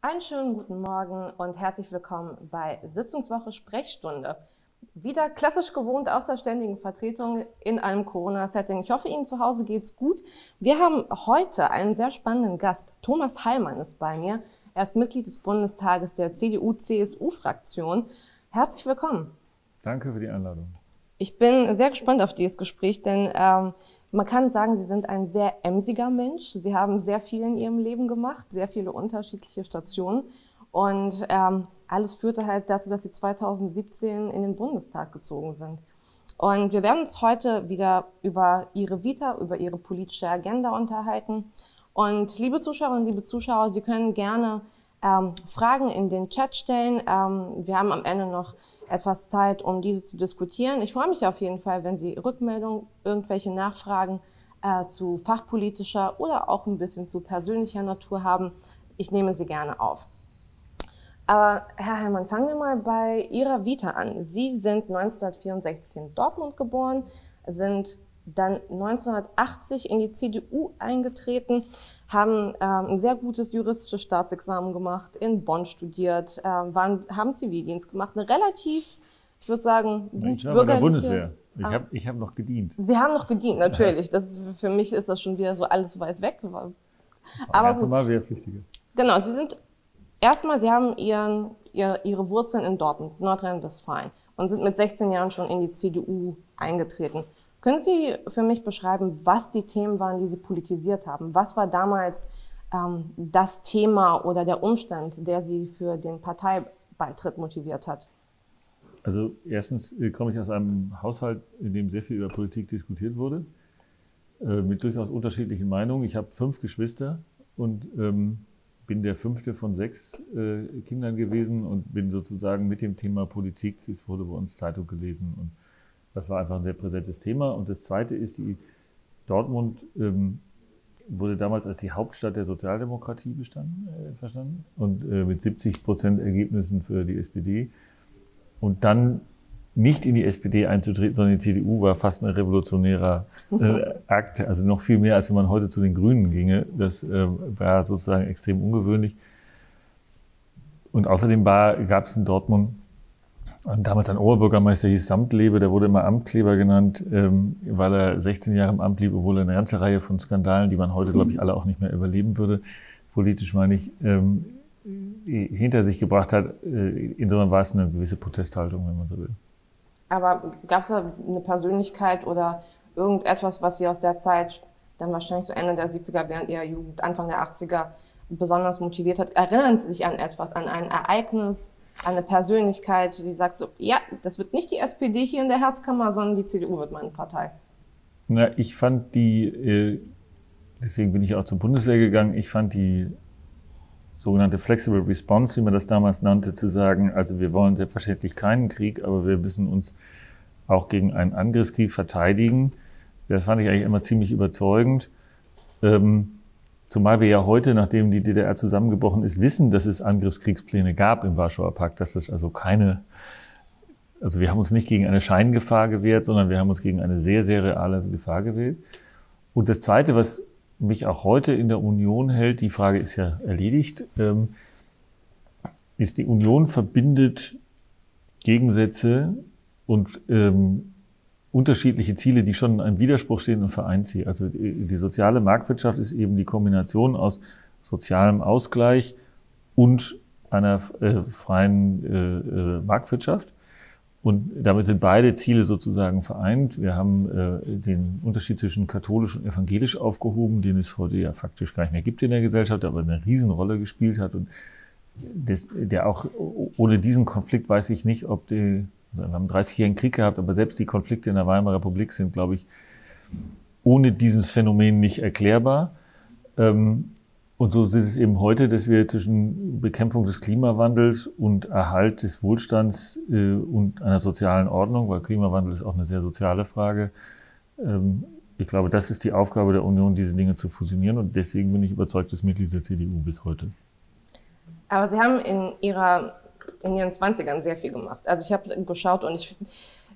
Einen schönen guten Morgen und herzlich willkommen bei Sitzungswoche Sprechstunde. Wieder klassisch gewohnt aus der ständigen Vertretung in einem Corona-Setting. Ich hoffe, Ihnen zu Hause geht's gut. Wir haben heute einen sehr spannenden Gast. Thomas Heilmann ist bei mir. Er ist Mitglied des Bundestages der CDU-CSU-Fraktion. Herzlich willkommen. Danke für die Einladung. Ich bin sehr gespannt auf dieses Gespräch, denn ähm, man kann sagen, Sie sind ein sehr emsiger Mensch. Sie haben sehr viel in Ihrem Leben gemacht, sehr viele unterschiedliche Stationen. Und ähm, alles führte halt dazu, dass Sie 2017 in den Bundestag gezogen sind. Und wir werden uns heute wieder über Ihre Vita, über Ihre politische Agenda unterhalten. Und liebe Zuschauerinnen, liebe Zuschauer, Sie können gerne ähm, Fragen in den Chat stellen. Ähm, wir haben am Ende noch etwas Zeit, um diese zu diskutieren. Ich freue mich auf jeden Fall, wenn Sie Rückmeldungen, irgendwelche Nachfragen äh, zu fachpolitischer oder auch ein bisschen zu persönlicher Natur haben. Ich nehme sie gerne auf. Aber Herr Heimann, fangen wir mal bei Ihrer Vita an. Sie sind 1964 in Dortmund geboren, sind dann 1980 in die CDU eingetreten, haben ähm, ein sehr gutes juristisches Staatsexamen gemacht, in Bonn studiert, äh, waren, haben Zivildienst gemacht, eine relativ, ich würde sagen, gut ich war bei der Bundeswehr. Ich ah. habe ich hab noch gedient. Sie haben noch gedient, natürlich. Das ist, für mich ist das schon wieder so alles weit weg. Aber, aber gut. Mal Wehrpflichtige. Genau, Sie sind erstmal, Sie haben ihren, ihr, Ihre Wurzeln in Dortmund, Nordrhein-Westfalen und sind mit 16 Jahren schon in die CDU eingetreten. Können Sie für mich beschreiben, was die Themen waren, die Sie politisiert haben? Was war damals ähm, das Thema oder der Umstand, der Sie für den Parteibeitritt motiviert hat? Also erstens äh, komme ich aus einem Haushalt, in dem sehr viel über Politik diskutiert wurde, äh, mit durchaus unterschiedlichen Meinungen. Ich habe fünf Geschwister und ähm, bin der fünfte von sechs äh, Kindern gewesen und bin sozusagen mit dem Thema Politik, es wurde bei uns Zeitung gelesen und das war einfach ein sehr präsentes Thema. Und das Zweite ist, die Dortmund ähm, wurde damals als die Hauptstadt der Sozialdemokratie bestanden, äh, verstanden und äh, mit 70 Prozent Ergebnissen für die SPD. Und dann nicht in die SPD einzutreten, sondern in die CDU war fast ein revolutionärer äh, Akt. Also noch viel mehr, als wenn man heute zu den Grünen ginge. Das äh, war sozusagen extrem ungewöhnlich. Und außerdem gab es in Dortmund und damals ein Oberbürgermeister hieß Samtlebe, der wurde immer Amtkleber genannt, ähm, weil er 16 Jahre im Amt blieb, obwohl er eine ganze Reihe von Skandalen, die man heute, glaube ich, alle auch nicht mehr überleben würde, politisch meine ich, ähm, hinter sich gebracht hat. Äh, insofern war es eine gewisse Protesthaltung, wenn man so will. Aber gab es da eine Persönlichkeit oder irgendetwas, was Sie aus der Zeit, dann wahrscheinlich so Ende der 70er, während Ihrer Jugend, Anfang der 80er, besonders motiviert hat? Erinnern Sie sich an etwas, an ein Ereignis, eine Persönlichkeit, die sagt so, ja, das wird nicht die SPD hier in der Herzkammer, sondern die CDU wird meine Partei? Na, ich fand die, äh, deswegen bin ich auch zur Bundeswehr gegangen, ich fand die sogenannte Flexible Response, wie man das damals nannte, zu sagen, also wir wollen selbstverständlich keinen Krieg, aber wir müssen uns auch gegen einen Angriffskrieg verteidigen. Das fand ich eigentlich immer ziemlich überzeugend. Ähm, Zumal wir ja heute, nachdem die DDR zusammengebrochen ist, wissen, dass es Angriffskriegspläne gab im Warschauer Pakt, dass das also keine, also wir haben uns nicht gegen eine Scheingefahr gewehrt, sondern wir haben uns gegen eine sehr, sehr reale Gefahr gewählt. Und das Zweite, was mich auch heute in der Union hält, die Frage ist ja erledigt, ähm, ist die Union verbindet Gegensätze und ähm, unterschiedliche Ziele, die schon einem Widerspruch stehen und vereint sie. Also die soziale Marktwirtschaft ist eben die Kombination aus sozialem Ausgleich und einer äh, freien äh, äh, Marktwirtschaft. Und damit sind beide Ziele sozusagen vereint. Wir haben äh, den Unterschied zwischen katholisch und evangelisch aufgehoben, den es heute ja faktisch gar nicht mehr gibt in der Gesellschaft, aber eine Riesenrolle gespielt hat und das, der auch ohne diesen Konflikt weiß ich nicht, ob die also wir haben 30-jährigen Krieg gehabt, aber selbst die Konflikte in der Weimarer Republik sind, glaube ich, ohne dieses Phänomen nicht erklärbar. Ähm, und so ist es eben heute, dass wir zwischen Bekämpfung des Klimawandels und Erhalt des Wohlstands äh, und einer sozialen Ordnung, weil Klimawandel ist auch eine sehr soziale Frage, ähm, ich glaube, das ist die Aufgabe der Union, diese Dinge zu fusionieren. Und deswegen bin ich überzeugtes Mitglied der CDU bis heute. Aber Sie haben in Ihrer in ihren 20ern sehr viel gemacht. Also ich habe geschaut und ich,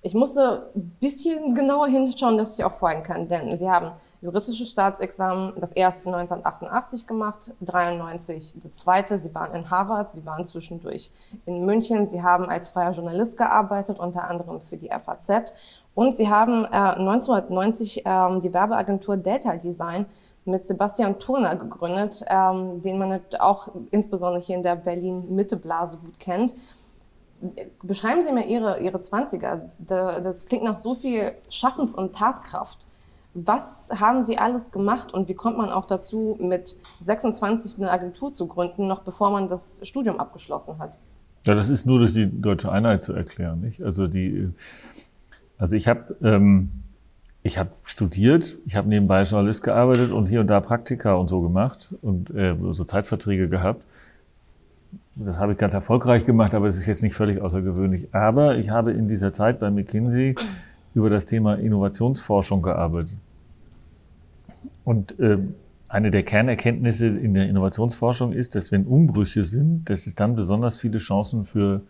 ich musste ein bisschen genauer hinschauen, dass ich auch folgen kann. Denn sie haben juristisches Staatsexamen, das erste 1988 gemacht, 93 das zweite. Sie waren in Harvard, Sie waren zwischendurch in München. Sie haben als freier Journalist gearbeitet, unter anderem für die FAZ. Und Sie haben äh, 1990 äh, die Werbeagentur Delta Design mit Sebastian Turner gegründet, ähm, den man auch insbesondere hier in der Berlin-Mitte-Blase gut kennt. Beschreiben Sie mir Ihre, Ihre 20er. Das, das klingt nach so viel Schaffens- und Tatkraft. Was haben Sie alles gemacht und wie kommt man auch dazu, mit 26 eine Agentur zu gründen, noch bevor man das Studium abgeschlossen hat? Ja, das ist nur durch die deutsche Einheit zu erklären. Nicht? Also, die, also ich habe ähm, ich hab studiert, ich habe nebenbei Journalist gearbeitet und hier und da Praktika und so gemacht und äh, so Zeitverträge gehabt. Das habe ich ganz erfolgreich gemacht, aber es ist jetzt nicht völlig außergewöhnlich. Aber ich habe in dieser Zeit bei McKinsey über das Thema Innovationsforschung gearbeitet. Und äh, eine der Kernerkenntnisse in der Innovationsforschung ist, dass wenn Umbrüche sind, dass es dann besonders viele Chancen für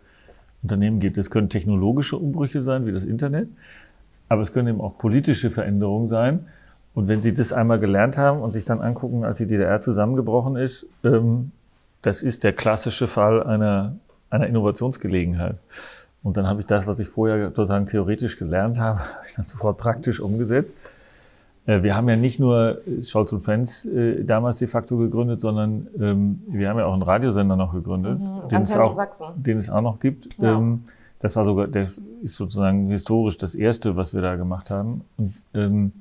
Unternehmen gibt. Es können technologische Umbrüche sein, wie das Internet, aber es können eben auch politische Veränderungen sein. Und wenn Sie das einmal gelernt haben und sich dann angucken, als die DDR zusammengebrochen ist, ähm, das ist der klassische Fall einer, einer Innovationsgelegenheit. Und dann habe ich das, was ich vorher sozusagen theoretisch gelernt habe, habe ich dann sofort praktisch umgesetzt. Äh, wir haben ja nicht nur Scholz und Friends äh, damals de facto gegründet, sondern ähm, wir haben ja auch einen Radiosender noch gegründet, mhm, den, es auch, den es auch noch gibt. Ja. Ähm, das war sogar, der ist sozusagen historisch das erste, was wir da gemacht haben. Und, ähm,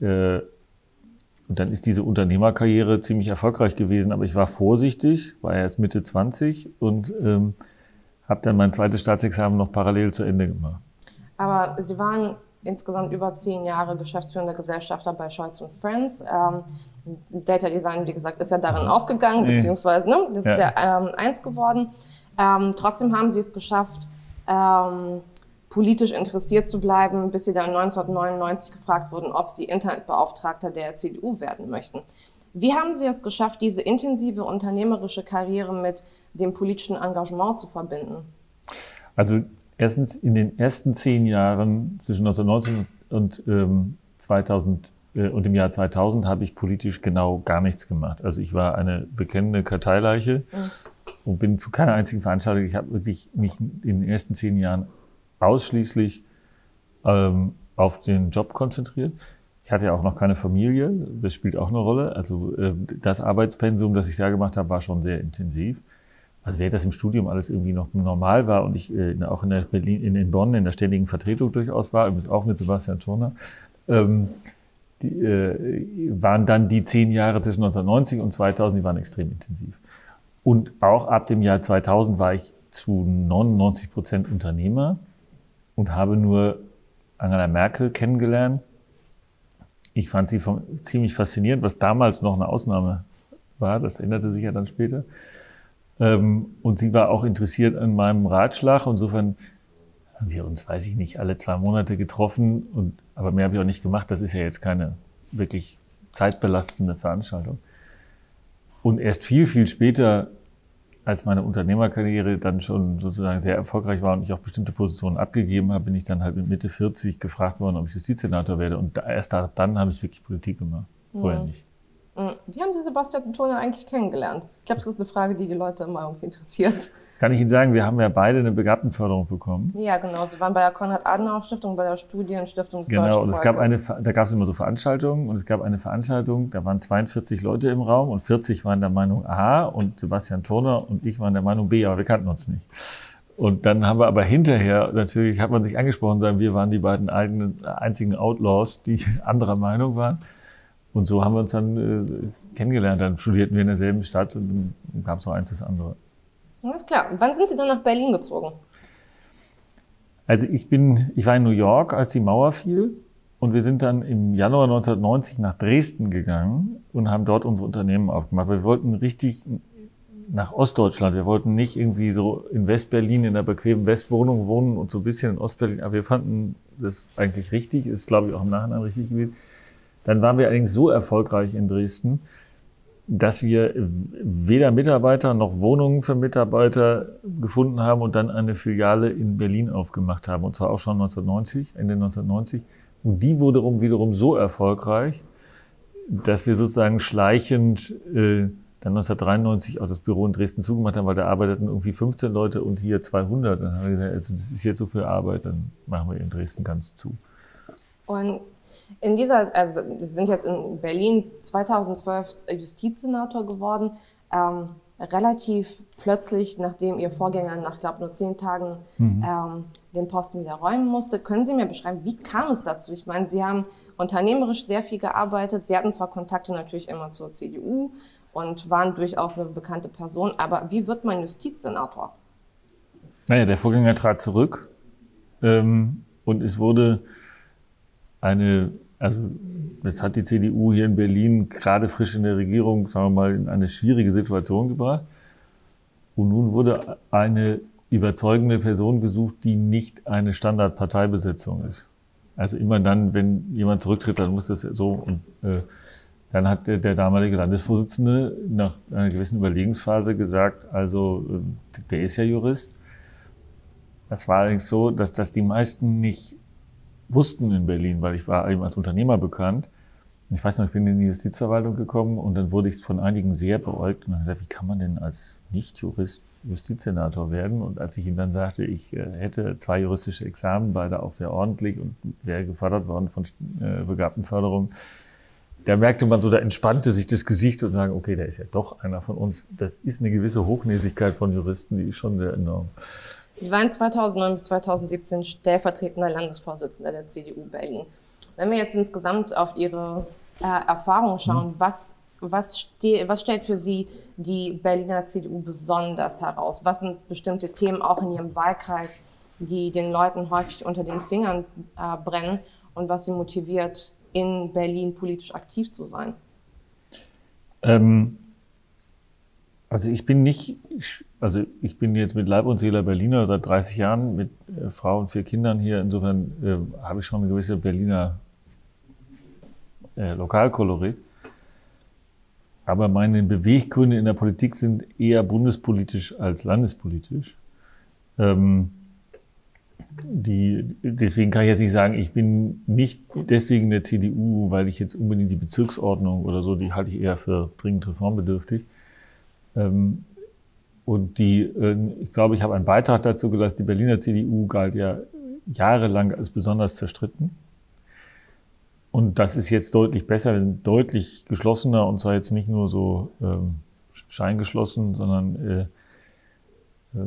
äh, und dann ist diese Unternehmerkarriere ziemlich erfolgreich gewesen, aber ich war vorsichtig, war erst Mitte 20 und ähm, habe dann mein zweites Staatsexamen noch parallel zu Ende gemacht. Aber Sie waren insgesamt über zehn Jahre geschäftsführender Gesellschafter bei Scholz Friends. Ähm, Data Design, wie gesagt, ist ja darin aufgegangen, beziehungsweise ne, das ja. ist ja ähm, eins geworden. Ähm, trotzdem haben Sie es geschafft, ähm, politisch interessiert zu bleiben, bis Sie dann 1999 gefragt wurden, ob Sie Internetbeauftragter der CDU werden möchten. Wie haben Sie es geschafft, diese intensive unternehmerische Karriere mit dem politischen Engagement zu verbinden? Also erstens in den ersten zehn Jahren zwischen 1919 und ähm, 2000 äh, und im Jahr 2000 habe ich politisch genau gar nichts gemacht. Also ich war eine bekennende Karteileiche mhm. Und bin zu keiner einzigen Veranstaltung. Ich habe wirklich mich in den ersten zehn Jahren ausschließlich ähm, auf den Job konzentriert. Ich hatte ja auch noch keine Familie, das spielt auch eine Rolle. Also äh, das Arbeitspensum, das ich da gemacht habe, war schon sehr intensiv. Also wäre das im Studium alles irgendwie noch normal war und ich äh, auch in, der Berlin, in, in Bonn in der ständigen Vertretung durchaus war, übrigens auch mit Sebastian Turner, ähm, die, äh, waren dann die zehn Jahre zwischen 1990 und 2000, die waren extrem intensiv. Und auch ab dem Jahr 2000 war ich zu 99 Prozent Unternehmer und habe nur Angela Merkel kennengelernt. Ich fand sie vom, ziemlich faszinierend, was damals noch eine Ausnahme war. Das änderte sich ja dann später. Ähm, und sie war auch interessiert an meinem Ratschlag. Insofern haben wir uns, weiß ich nicht, alle zwei Monate getroffen. Und, aber mehr habe ich auch nicht gemacht. Das ist ja jetzt keine wirklich zeitbelastende Veranstaltung. Und erst viel, viel später, als meine Unternehmerkarriere dann schon sozusagen sehr erfolgreich war und ich auch bestimmte Positionen abgegeben habe, bin ich dann halt mit Mitte 40 gefragt worden, ob ich Justizsenator werde. Und erst dann habe ich wirklich Politik gemacht. Vorher ja. nicht. Wie haben Sie Sebastian Turner eigentlich kennengelernt? Ich glaube, das ist eine Frage, die die Leute immer irgendwie interessiert. Kann ich Ihnen sagen, wir haben ja beide eine Begabtenförderung bekommen. Ja, genau. Sie waren bei der Konrad-Adenauer-Stiftung, bei der Studienstiftung des Genau, Deutschen und es gab eine, da gab es immer so Veranstaltungen und es gab eine Veranstaltung, da waren 42 Leute im Raum und 40 waren der Meinung A und Sebastian Turner und ich waren der Meinung B, aber wir kannten uns nicht. Und dann haben wir aber hinterher, natürlich hat man sich angesprochen, sagen, wir waren die beiden eigenen, einzigen Outlaws, die anderer Meinung waren. Und so haben wir uns dann äh, kennengelernt. Dann studierten wir in derselben Stadt und dann gab es auch eins das andere. Alles klar. Wann sind Sie dann nach Berlin gezogen? Also ich bin, ich war in New York, als die Mauer fiel. Und wir sind dann im Januar 1990 nach Dresden gegangen und haben dort unsere Unternehmen aufgemacht. Wir wollten richtig nach Ostdeutschland. Wir wollten nicht irgendwie so in Westberlin in einer bequemen Westwohnung wohnen und so ein bisschen in Ostberlin. Aber wir fanden das eigentlich richtig. Ist, glaube ich, auch im Nachhinein richtig gewesen dann waren wir allerdings so erfolgreich in Dresden, dass wir weder Mitarbeiter noch Wohnungen für Mitarbeiter gefunden haben und dann eine Filiale in Berlin aufgemacht haben. Und zwar auch schon 1990, Ende 1990. Und die wurde wiederum so erfolgreich, dass wir sozusagen schleichend äh, dann 1993 auch das Büro in Dresden zugemacht haben, weil da arbeiteten irgendwie 15 Leute und hier 200. Dann haben wir gesagt, also das ist jetzt so viel Arbeit, dann machen wir in Dresden ganz zu. Und in dieser, also Sie sind jetzt in Berlin 2012 Justizsenator geworden. Ähm, relativ plötzlich, nachdem Ihr Vorgänger nach, glaube nur zehn Tagen mhm. ähm, den Posten wieder räumen musste. Können Sie mir beschreiben, wie kam es dazu? Ich meine, Sie haben unternehmerisch sehr viel gearbeitet. Sie hatten zwar Kontakte natürlich immer zur CDU und waren durchaus eine bekannte Person, aber wie wird man Justizsenator? Naja, der Vorgänger trat zurück ähm, und es wurde eine also das hat die CDU hier in Berlin gerade frisch in der Regierung, sagen wir mal, in eine schwierige Situation gebracht. Und nun wurde eine überzeugende Person gesucht, die nicht eine Standardparteibesetzung ist. Also immer dann, wenn jemand zurücktritt, dann muss das so. Und äh, dann hat der, der damalige Landesvorsitzende nach einer gewissen Überlegungsphase gesagt, also äh, der ist ja Jurist. Das war allerdings so, dass das die meisten nicht wussten in Berlin, weil ich war eben als Unternehmer bekannt. Ich weiß noch, ich bin in die Justizverwaltung gekommen und dann wurde ich von einigen sehr beäugt und dann gesagt, wie kann man denn als Nicht-Jurist Justizsenator werden? Und als ich ihm dann sagte, ich äh, hätte zwei juristische Examen, beide auch sehr ordentlich und wäre gefördert worden von äh, Begabtenförderung, da merkte man so, da entspannte sich das Gesicht und sagen, okay, der ist ja doch einer von uns. Das ist eine gewisse Hochnäsigkeit von Juristen, die ist schon sehr enorm. Sie waren 2009 bis 2017 stellvertretender Landesvorsitzender der CDU Berlin. Wenn wir jetzt insgesamt auf Ihre äh, Erfahrungen schauen, mhm. was, was, was stellt für Sie die Berliner CDU besonders heraus? Was sind bestimmte Themen auch in Ihrem Wahlkreis, die den Leuten häufig unter den Fingern äh, brennen und was sie motiviert, in Berlin politisch aktiv zu sein? Ähm, also ich bin nicht, also ich bin jetzt mit Leib und Seele Berliner seit 30 Jahren mit äh, Frau und vier Kindern hier. Insofern äh, habe ich schon eine gewisse Berliner äh, Lokalkolorit. Aber meine Beweggründe in der Politik sind eher bundespolitisch als landespolitisch. Ähm, die, deswegen kann ich jetzt nicht sagen, ich bin nicht deswegen der CDU, weil ich jetzt unbedingt die Bezirksordnung oder so, die halte ich eher für dringend reformbedürftig. Ähm, und die, äh, ich glaube, ich habe einen Beitrag dazu geleistet. Die Berliner CDU galt ja jahrelang als besonders zerstritten. Und das ist jetzt deutlich besser, deutlich geschlossener und zwar jetzt nicht nur so ähm, scheingeschlossen, sondern äh, äh,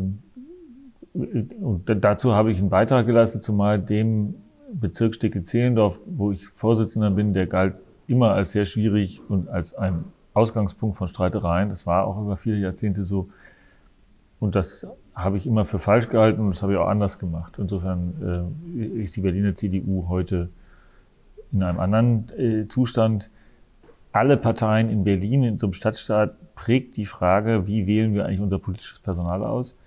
und dazu habe ich einen Beitrag geleistet, zumal dem Bezirk Stecke-Zehlendorf, wo ich Vorsitzender bin, der galt immer als sehr schwierig und als ein Ausgangspunkt von Streitereien. Das war auch über viele Jahrzehnte so. Und das habe ich immer für falsch gehalten und das habe ich auch anders gemacht. Insofern äh, ist die Berliner CDU heute in einem anderen äh, Zustand. Alle Parteien in Berlin, in so einem Stadtstaat, prägt die Frage, wie wählen wir eigentlich unser politisches Personal aus?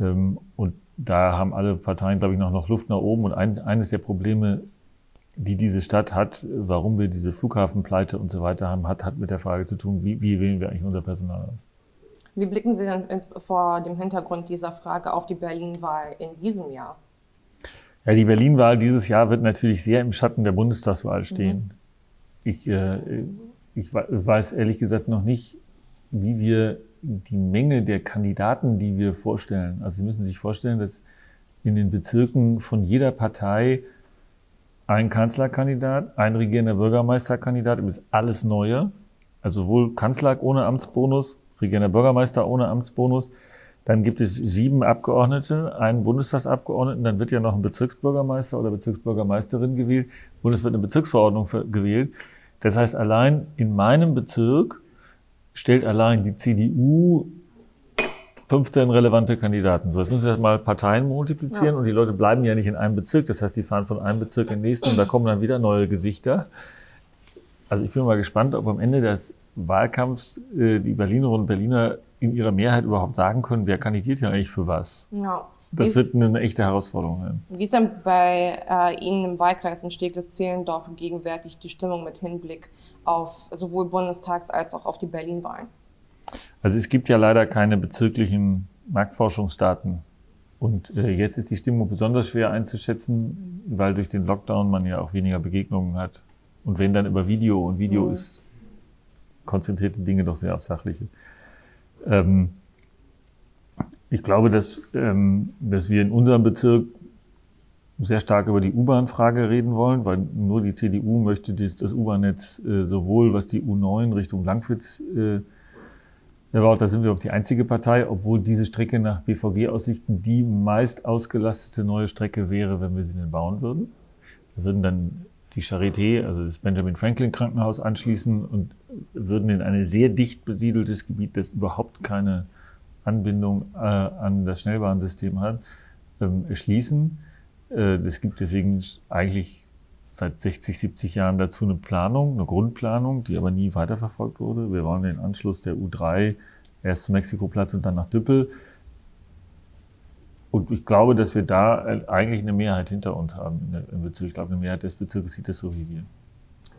Ähm, und da haben alle Parteien, glaube ich, noch, noch Luft nach oben. Und ein, eines der Probleme die diese Stadt hat, warum wir diese Flughafenpleite und so weiter haben, hat, hat mit der Frage zu tun, wie, wie wählen wir eigentlich unser Personal aus. Wie blicken Sie denn vor dem Hintergrund dieser Frage auf die Berlin-Wahl in diesem Jahr? Ja, die Berlin-Wahl dieses Jahr wird natürlich sehr im Schatten der Bundestagswahl stehen. Mhm. Ich, äh, ich weiß ehrlich gesagt noch nicht, wie wir die Menge der Kandidaten, die wir vorstellen. Also Sie müssen sich vorstellen, dass in den Bezirken von jeder Partei ein Kanzlerkandidat, ein regierender Bürgermeisterkandidat, ist alles Neue. Also sowohl Kanzler ohne Amtsbonus, regierender Bürgermeister ohne Amtsbonus. Dann gibt es sieben Abgeordnete, einen Bundestagsabgeordneten, dann wird ja noch ein Bezirksbürgermeister oder Bezirksbürgermeisterin gewählt und es wird eine Bezirksverordnung gewählt. Das heißt, allein in meinem Bezirk stellt allein die CDU 15 relevante Kandidaten. So, jetzt müssen Sie mal Parteien multiplizieren ja. und die Leute bleiben ja nicht in einem Bezirk. Das heißt, die fahren von einem Bezirk in den nächsten und da kommen dann wieder neue Gesichter. Also ich bin mal gespannt, ob am Ende des Wahlkampfs äh, die Berlinerinnen und Berliner in ihrer Mehrheit überhaupt sagen können, wer kandidiert ja eigentlich für was. Ja. Das wird eine echte Herausforderung werden. Wie ist denn bei äh, Ihnen im Wahlkreis in Steglitz-Zehlendorf gegenwärtig die Stimmung mit Hinblick auf sowohl Bundestags- als auch auf die Berlin-Wahlen? Also es gibt ja leider keine bezirklichen Marktforschungsdaten. Und äh, jetzt ist die Stimmung besonders schwer einzuschätzen, weil durch den Lockdown man ja auch weniger Begegnungen hat Und wenn dann über Video und Video mhm. ist konzentrierte Dinge doch sehr auf sachliche. Ähm, ich glaube, dass, ähm, dass wir in unserem Bezirk sehr stark über die U-Bahn-Frage reden wollen, weil nur die CDU möchte das U-Bahn-Netz äh, sowohl was die U9 Richtung Langwitz äh, erbaut, da sind wir auch die einzige Partei, obwohl diese Strecke nach BVG-Aussichten die meist ausgelastete neue Strecke wäre, wenn wir sie denn bauen würden. Wir würden dann die Charité, also das Benjamin Franklin Krankenhaus anschließen und würden in ein sehr dicht besiedeltes Gebiet, das überhaupt keine Anbindung äh, an das Schnellbahnsystem hat, ähm, erschließen. Äh, es gibt deswegen eigentlich seit 60, 70 Jahren dazu eine Planung, eine Grundplanung, die aber nie weiterverfolgt wurde. Wir wollen den Anschluss der U3 erst zum Mexikoplatz und dann nach Düppel. Und ich glaube, dass wir da eigentlich eine Mehrheit hinter uns haben im Bezirk. Ich glaube, eine Mehrheit des Bezirkes sieht das so wie wir.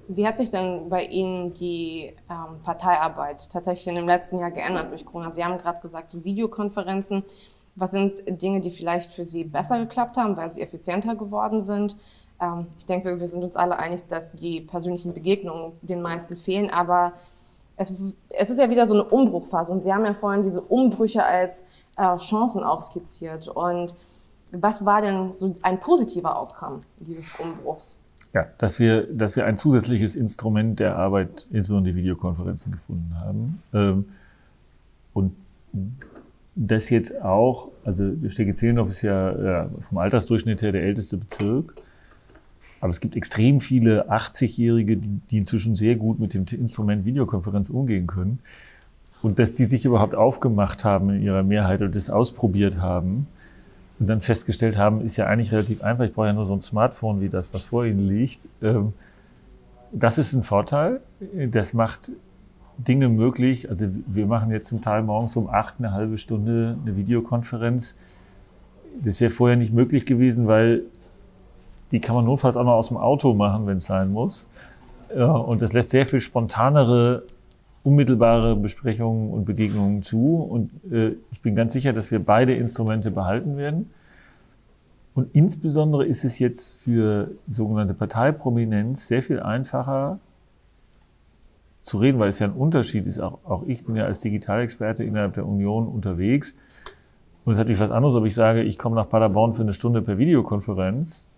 Wie hat sich denn bei Ihnen die ähm, Parteiarbeit tatsächlich in dem letzten Jahr geändert durch Corona? Sie haben gerade gesagt, so Videokonferenzen. Was sind Dinge, die vielleicht für Sie besser geklappt haben, weil sie effizienter geworden sind? Ähm, ich denke, wir sind uns alle einig, dass die persönlichen Begegnungen den meisten fehlen, aber es, es ist ja wieder so eine Umbruchphase und Sie haben ja vorhin diese Umbrüche als äh, Chancen auch skizziert. Und was war denn so ein positiver Outcome dieses Umbruchs? Ja, dass wir, dass wir ein zusätzliches Instrument der Arbeit, insbesondere die Videokonferenzen, gefunden haben. Ähm, und das jetzt auch, also Stege-Zehlendorf ist ja, ja vom Altersdurchschnitt her der älteste Bezirk. Aber es gibt extrem viele 80-Jährige, die, die inzwischen sehr gut mit dem Instrument Videokonferenz umgehen können. Und dass die sich überhaupt aufgemacht haben in ihrer Mehrheit und das ausprobiert haben und dann festgestellt haben, ist ja eigentlich relativ einfach, ich brauche ja nur so ein Smartphone wie das, was vor ihnen liegt. Ähm, das ist ein Vorteil. Das macht Dinge möglich. Also wir machen jetzt zum Teil morgens um acht eine halbe Stunde eine Videokonferenz. Das wäre vorher nicht möglich gewesen, weil die kann man notfalls auch noch aus dem Auto machen, wenn es sein muss. Und das lässt sehr viel spontanere unmittelbare Besprechungen und Begegnungen zu. Und äh, ich bin ganz sicher, dass wir beide Instrumente behalten werden. Und insbesondere ist es jetzt für sogenannte Parteiprominenz sehr viel einfacher zu reden, weil es ja ein Unterschied ist. Auch, auch ich bin ja als Digitalexperte innerhalb der Union unterwegs. Und es ist natürlich was anderes, ob ich sage, ich komme nach Paderborn für eine Stunde per Videokonferenz,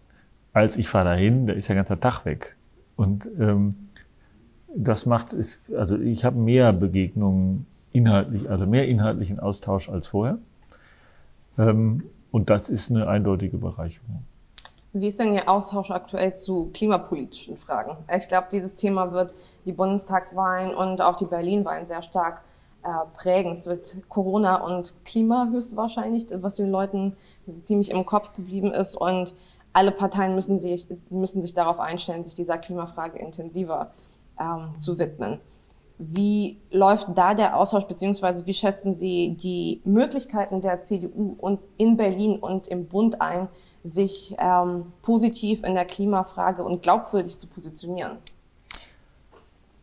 als ich fahre dahin, da ist ja ganzer Tag weg. Und ähm, das macht es, also ich habe mehr Begegnungen inhaltlich, also mehr inhaltlichen Austausch als vorher. Ähm, und das ist eine eindeutige Bereicherung. Wie ist denn Ihr Austausch aktuell zu klimapolitischen Fragen? Ich glaube, dieses Thema wird die Bundestagswahlen und auch die Berlin-Wahlen sehr stark äh, prägen. Es wird Corona und Klima höchstwahrscheinlich, was den Leuten ziemlich im Kopf geblieben ist. Und alle Parteien müssen sich, müssen sich darauf einstellen, sich dieser Klimafrage intensiver ähm, zu widmen. Wie läuft da der Austausch, beziehungsweise wie schätzen Sie die Möglichkeiten der CDU und in Berlin und im Bund ein, sich ähm, positiv in der Klimafrage und glaubwürdig zu positionieren?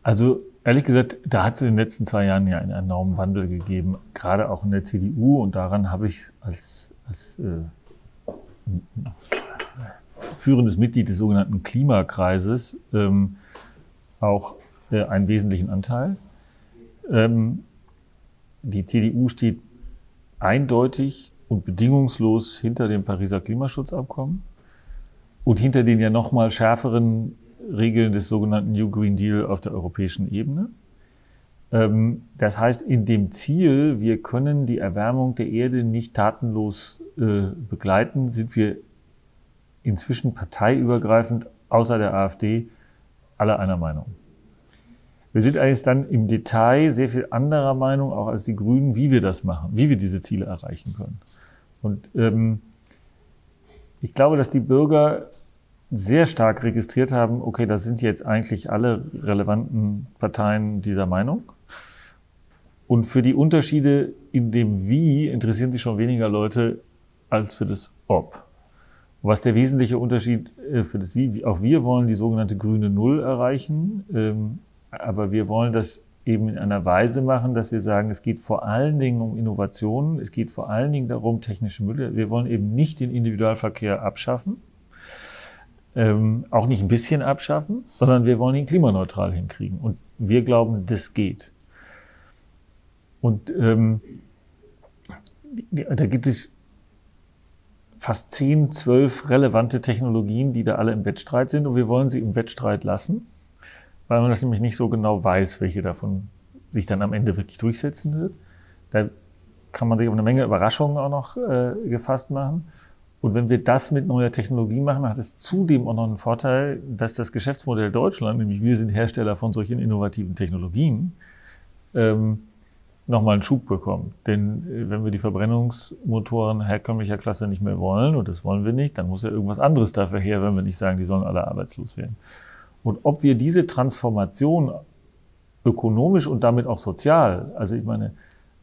Also ehrlich gesagt, da hat es in den letzten zwei Jahren ja einen enormen Wandel gegeben, gerade auch in der CDU. Und daran habe ich als, als äh, führendes Mitglied des sogenannten Klimakreises ähm, auch äh, einen wesentlichen Anteil. Ähm, die CDU steht eindeutig und bedingungslos hinter dem Pariser Klimaschutzabkommen und hinter den ja nochmal schärferen Regeln des sogenannten New Green Deal auf der europäischen Ebene. Ähm, das heißt, in dem Ziel, wir können die Erwärmung der Erde nicht tatenlos äh, begleiten, sind wir inzwischen parteiübergreifend außer der AfD alle einer Meinung. Wir sind eigentlich dann im Detail sehr viel anderer Meinung, auch als die Grünen, wie wir das machen, wie wir diese Ziele erreichen können. Und ähm, ich glaube, dass die Bürger sehr stark registriert haben, okay, das sind jetzt eigentlich alle relevanten Parteien dieser Meinung. Und für die Unterschiede in dem Wie interessieren sich schon weniger Leute als für das Ob. Was der wesentliche Unterschied äh, für das Wie, auch wir wollen die sogenannte grüne Null erreichen, ähm, aber wir wollen das eben in einer Weise machen, dass wir sagen, es geht vor allen Dingen um Innovationen, es geht vor allen Dingen darum, technische Mittel. Wir wollen eben nicht den Individualverkehr abschaffen, ähm, auch nicht ein bisschen abschaffen, sondern wir wollen ihn klimaneutral hinkriegen. Und wir glauben, das geht. Und ähm, da gibt es fast zehn, zwölf relevante Technologien, die da alle im Wettstreit sind. Und wir wollen sie im Wettstreit lassen, weil man das nämlich nicht so genau weiß, welche davon sich dann am Ende wirklich durchsetzen wird. Da kann man sich auf eine Menge Überraschungen auch noch äh, gefasst machen. Und wenn wir das mit neuer Technologie machen, hat es zudem auch noch einen Vorteil, dass das Geschäftsmodell Deutschland, nämlich wir sind Hersteller von solchen innovativen Technologien, ähm, nochmal einen Schub bekommt. Denn äh, wenn wir die Verbrennungsmotoren herkömmlicher Klasse nicht mehr wollen, und das wollen wir nicht, dann muss ja irgendwas anderes dafür her, wenn wir nicht sagen, die sollen alle arbeitslos werden. Und ob wir diese Transformation ökonomisch und damit auch sozial, also ich meine,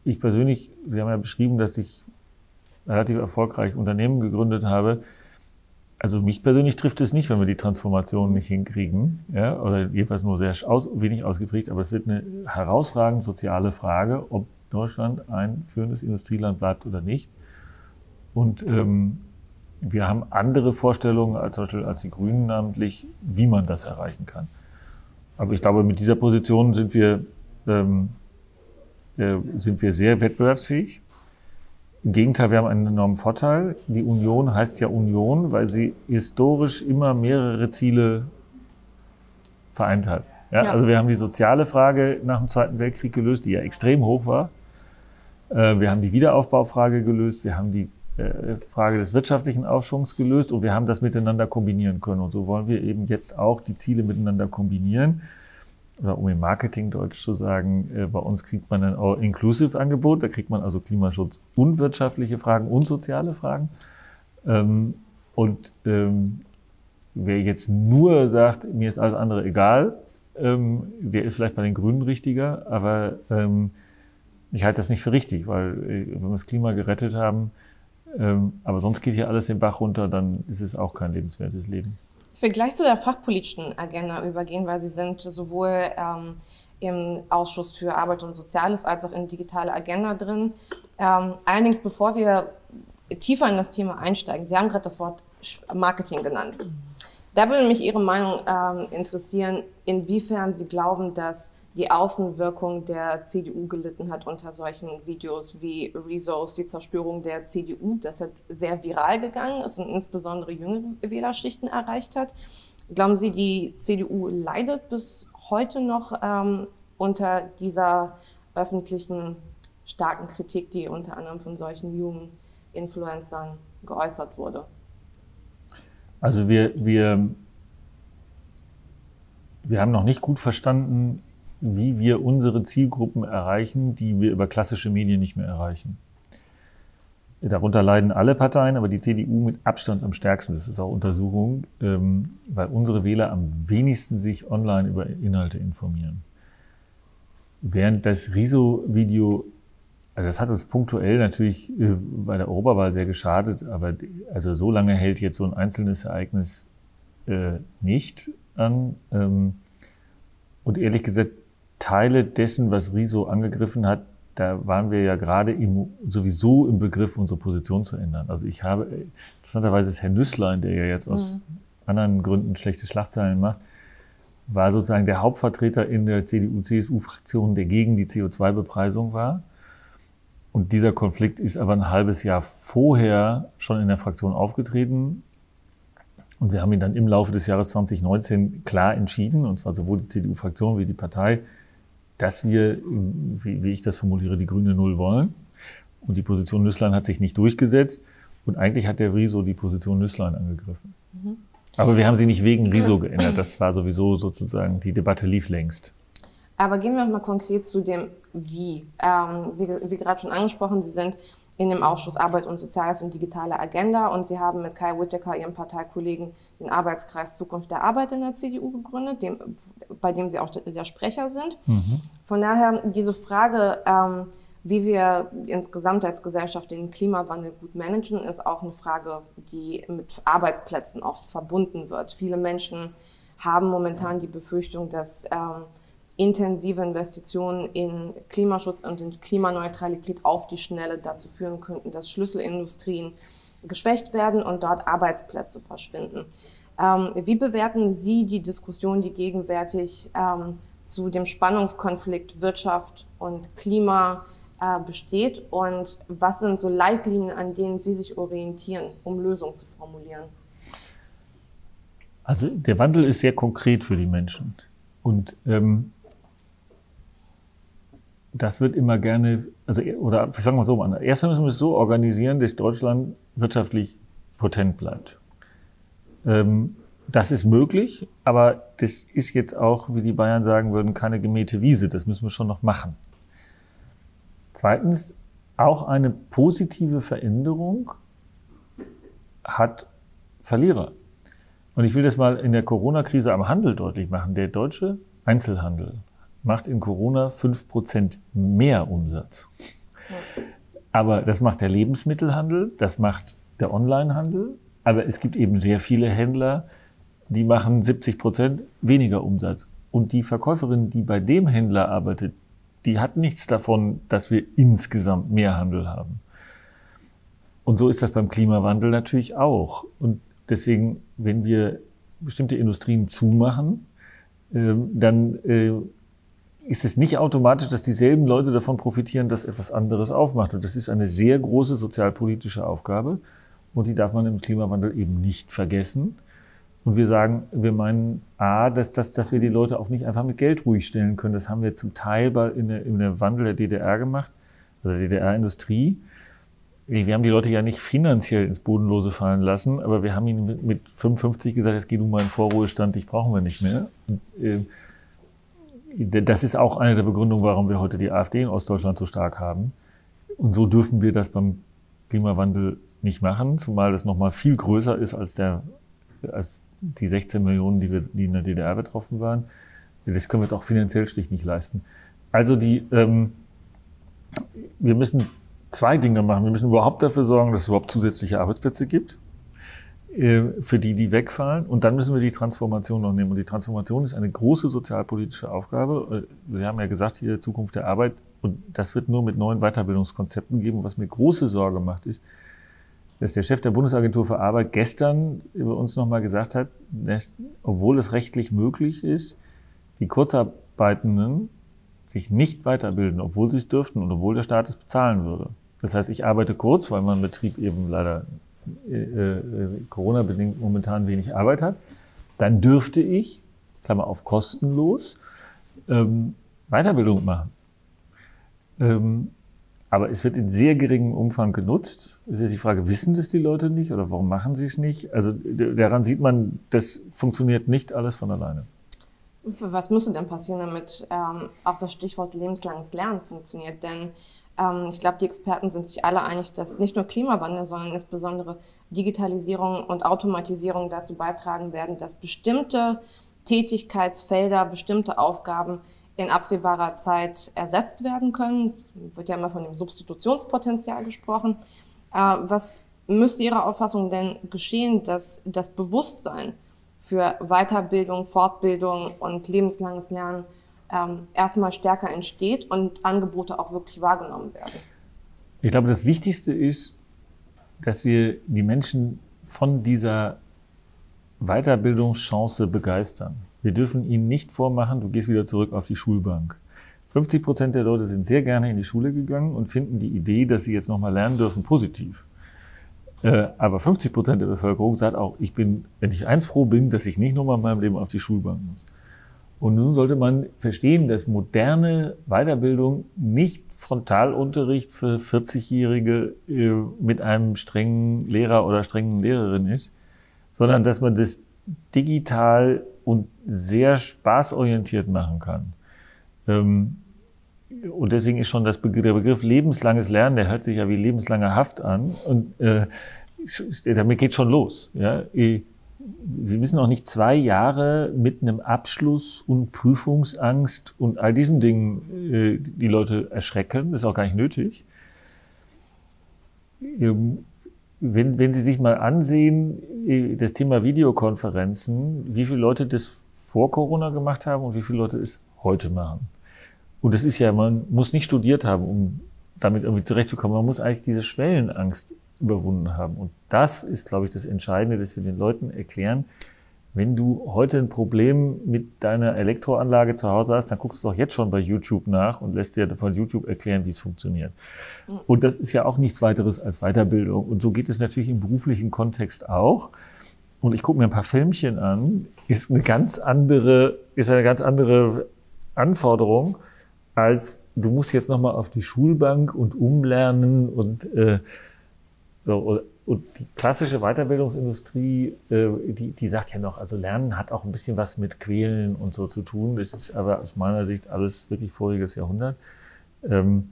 ich persönlich, Sie haben ja beschrieben, dass ich relativ erfolgreich Unternehmen gegründet habe. Also mich persönlich trifft es nicht, wenn wir die Transformation nicht hinkriegen, ja, oder jedenfalls nur sehr aus, wenig ausgeprägt. Aber es wird eine herausragend soziale Frage, ob Deutschland ein führendes Industrieland bleibt oder nicht. Und ähm, wir haben andere Vorstellungen als zum Beispiel als die Grünen namentlich, wie man das erreichen kann. Aber ich glaube, mit dieser Position sind wir ähm, äh, sind wir sehr wettbewerbsfähig. Im Gegenteil, wir haben einen enormen Vorteil. Die Union heißt ja Union, weil sie historisch immer mehrere Ziele vereint hat. Ja, ja. Also wir haben die soziale Frage nach dem Zweiten Weltkrieg gelöst, die ja extrem hoch war. Äh, wir haben die Wiederaufbaufrage gelöst, wir haben die äh, Frage des wirtschaftlichen Aufschwungs gelöst und wir haben das miteinander kombinieren können. Und so wollen wir eben jetzt auch die Ziele miteinander kombinieren oder um im Marketingdeutsch zu sagen, äh, bei uns kriegt man ein All-Inclusive-Angebot, da kriegt man also Klimaschutz und wirtschaftliche Fragen und soziale Fragen. Ähm, und ähm, wer jetzt nur sagt, mir ist alles andere egal, ähm, der ist vielleicht bei den Grünen richtiger, aber ähm, ich halte das nicht für richtig, weil äh, wenn wir das Klima gerettet haben, ähm, aber sonst geht hier alles den Bach runter, dann ist es auch kein lebenswertes Leben. Will gleich zu der fachpolitischen Agenda übergehen, weil Sie sind sowohl ähm, im Ausschuss für Arbeit und Soziales als auch in digitale Agenda drin. Ähm, allerdings, bevor wir tiefer in das Thema einsteigen, Sie haben gerade das Wort Marketing genannt. Da würde mich Ihre Meinung ähm, interessieren, inwiefern Sie glauben, dass die Außenwirkung der CDU gelitten hat unter solchen Videos wie Rezos, die Zerstörung der CDU, das hat sehr viral gegangen ist und insbesondere jüngere Wählerschichten erreicht hat. Glauben Sie, die CDU leidet bis heute noch ähm, unter dieser öffentlichen starken Kritik, die unter anderem von solchen jungen Influencern geäußert wurde? Also wir, wir, wir haben noch nicht gut verstanden, wie wir unsere Zielgruppen erreichen, die wir über klassische Medien nicht mehr erreichen. Darunter leiden alle Parteien, aber die CDU mit Abstand am stärksten. Das ist auch Untersuchung, ähm, weil unsere Wähler am wenigsten sich online über Inhalte informieren. Während das Riso-Video, also das hat uns punktuell natürlich äh, bei der Europawahl sehr geschadet, aber also so lange hält jetzt so ein einzelnes Ereignis äh, nicht an. Ähm, und ehrlich gesagt, Teile dessen, was Riso angegriffen hat, da waren wir ja gerade im, sowieso im Begriff, unsere Position zu ändern. Also ich habe, interessanterweise ist Herr Nüsslein, der ja jetzt aus mhm. anderen Gründen schlechte Schlagzeilen macht, war sozusagen der Hauptvertreter in der CDU-CSU-Fraktion, der gegen die CO2-Bepreisung war. Und dieser Konflikt ist aber ein halbes Jahr vorher schon in der Fraktion aufgetreten. Und wir haben ihn dann im Laufe des Jahres 2019 klar entschieden, und zwar sowohl die CDU-Fraktion wie die Partei, dass wir, wie, ich das formuliere, die grüne Null wollen. Und die Position Nüsslein hat sich nicht durchgesetzt. Und eigentlich hat der Riso die Position Nüsslein angegriffen. Mhm. Aber wir haben sie nicht wegen Riso geändert. Das war sowieso sozusagen, die Debatte lief längst. Aber gehen wir mal konkret zu dem Wie. Ähm, wie, wie gerade schon angesprochen, Sie sind in dem Ausschuss Arbeit und Soziales und digitale Agenda. Und Sie haben mit Kai Whittaker, Ihrem Parteikollegen, den Arbeitskreis Zukunft der Arbeit in der CDU gegründet, dem, bei dem Sie auch der Sprecher sind. Mhm. Von daher diese Frage, ähm, wie wir insgesamt als Gesellschaft den Klimawandel gut managen, ist auch eine Frage, die mit Arbeitsplätzen oft verbunden wird. Viele Menschen haben momentan die Befürchtung, dass ähm, intensive Investitionen in Klimaschutz und in Klimaneutralität auf die Schnelle dazu führen könnten, dass Schlüsselindustrien geschwächt werden und dort Arbeitsplätze verschwinden. Ähm, wie bewerten Sie die Diskussion, die gegenwärtig ähm, zu dem Spannungskonflikt Wirtschaft und Klima äh, besteht und was sind so Leitlinien, an denen Sie sich orientieren, um Lösungen zu formulieren? Also der Wandel ist sehr konkret für die Menschen und ähm, das wird immer gerne, also oder sagen wir so an. Erstmal müssen wir es so organisieren, dass Deutschland wirtschaftlich potent bleibt. Ähm, das ist möglich, aber das ist jetzt auch, wie die Bayern sagen würden, keine gemähte Wiese. Das müssen wir schon noch machen. Zweitens, auch eine positive Veränderung hat Verlierer. Und ich will das mal in der Corona-Krise am Handel deutlich machen. Der deutsche Einzelhandel macht in Corona 5% mehr Umsatz. Aber das macht der Lebensmittelhandel, das macht der Onlinehandel. Aber es gibt eben sehr viele Händler, die machen 70 Prozent weniger Umsatz. Und die Verkäuferin, die bei dem Händler arbeitet, die hat nichts davon, dass wir insgesamt mehr Handel haben. Und so ist das beim Klimawandel natürlich auch. Und deswegen, wenn wir bestimmte Industrien zumachen, ähm, dann äh, ist es nicht automatisch, dass dieselben Leute davon profitieren, dass etwas anderes aufmacht. Und das ist eine sehr große sozialpolitische Aufgabe. Und die darf man im Klimawandel eben nicht vergessen. Und wir sagen, wir meinen A, dass, dass, dass wir die Leute auch nicht einfach mit Geld ruhig stellen können. Das haben wir zum Teil bei, in, der, in der Wandel der DDR gemacht, also der DDR-Industrie. Wir haben die Leute ja nicht finanziell ins Bodenlose fallen lassen, aber wir haben ihnen mit, mit 55 gesagt, jetzt geh du mal in Vorruhestand, dich brauchen wir nicht mehr. Und, äh, das ist auch eine der Begründungen, warum wir heute die AfD in Ostdeutschland so stark haben. Und so dürfen wir das beim Klimawandel nicht machen, zumal das nochmal viel größer ist als, der, als die 16 Millionen, die, wir, die in der DDR betroffen waren. Das können wir jetzt auch finanziell schlicht nicht leisten. Also die, ähm, wir müssen zwei Dinge machen. Wir müssen überhaupt dafür sorgen, dass es überhaupt zusätzliche Arbeitsplätze gibt, für die, die wegfallen. Und dann müssen wir die Transformation noch nehmen. Und die Transformation ist eine große sozialpolitische Aufgabe. Äh, Sie haben ja gesagt, hier Zukunft der Arbeit. Und das wird nur mit neuen Weiterbildungskonzepten geben. Was mir große Sorge macht, ist, dass der Chef der Bundesagentur für Arbeit gestern über uns nochmal gesagt hat, dass, obwohl es rechtlich möglich ist, die Kurzarbeitenden sich nicht weiterbilden, obwohl sie es dürften und obwohl der Staat es bezahlen würde. Das heißt, ich arbeite kurz, weil mein Betrieb eben leider äh, äh, Corona-bedingt momentan wenig Arbeit hat. Dann dürfte ich, Klammer auf kostenlos, ähm, Weiterbildung machen. Ähm, aber es wird in sehr geringem Umfang genutzt. Es ist die Frage, wissen das die Leute nicht oder warum machen sie es nicht? Also daran sieht man, das funktioniert nicht alles von alleine. Was müsste denn passieren, damit ähm, auch das Stichwort lebenslanges Lernen funktioniert? Denn ähm, ich glaube, die Experten sind sich alle einig, dass nicht nur Klimawandel, sondern insbesondere Digitalisierung und Automatisierung dazu beitragen werden, dass bestimmte Tätigkeitsfelder, bestimmte Aufgaben in absehbarer Zeit ersetzt werden können. Es wird ja immer von dem Substitutionspotenzial gesprochen. Äh, was müsste Ihrer Auffassung denn geschehen, dass das Bewusstsein für Weiterbildung, Fortbildung und lebenslanges Lernen ähm, erstmal stärker entsteht und Angebote auch wirklich wahrgenommen werden? Ich glaube, das Wichtigste ist, dass wir die Menschen von dieser Weiterbildungschance begeistern. Wir dürfen ihnen nicht vormachen, du gehst wieder zurück auf die Schulbank. 50 Prozent der Leute sind sehr gerne in die Schule gegangen und finden die Idee, dass sie jetzt nochmal lernen dürfen, positiv. Äh, aber 50 Prozent der Bevölkerung sagt auch, ich bin, wenn ich eins froh bin, dass ich nicht nochmal in meinem Leben auf die Schulbank muss. Und nun sollte man verstehen, dass moderne Weiterbildung nicht Frontalunterricht für 40-Jährige äh, mit einem strengen Lehrer oder strengen Lehrerin ist, sondern dass man das digital und sehr spaßorientiert machen kann. Ähm, und deswegen ist schon Begriff, der Begriff lebenslanges Lernen, der hört sich ja wie lebenslange Haft an. Und äh, damit geht schon los. Ja? Sie müssen auch nicht zwei Jahre mit einem Abschluss und Prüfungsangst und all diesen Dingen äh, die Leute erschrecken. Das ist auch gar nicht nötig. Ähm, wenn, wenn Sie sich mal ansehen, äh, das Thema Videokonferenzen, wie viele Leute das vor Corona gemacht haben und wie viele Leute es heute machen. Und das ist ja, man muss nicht studiert haben, um damit irgendwie zurechtzukommen. Man muss eigentlich diese Schwellenangst überwunden haben. Und das ist, glaube ich, das Entscheidende, dass wir den Leuten erklären, wenn du heute ein Problem mit deiner Elektroanlage zu Hause hast, dann guckst du doch jetzt schon bei YouTube nach und lässt dir von YouTube erklären, wie es funktioniert. Und das ist ja auch nichts weiteres als Weiterbildung. Und so geht es natürlich im beruflichen Kontext auch. Und ich gucke mir ein paar Filmchen an, ist eine ganz andere, ist eine ganz andere Anforderung, als du musst jetzt nochmal auf die Schulbank und umlernen und äh, so, und die klassische Weiterbildungsindustrie, äh, die, die sagt ja noch, also Lernen hat auch ein bisschen was mit Quälen und so zu tun. Das ist aber aus meiner Sicht alles wirklich voriges Jahrhundert. Ähm,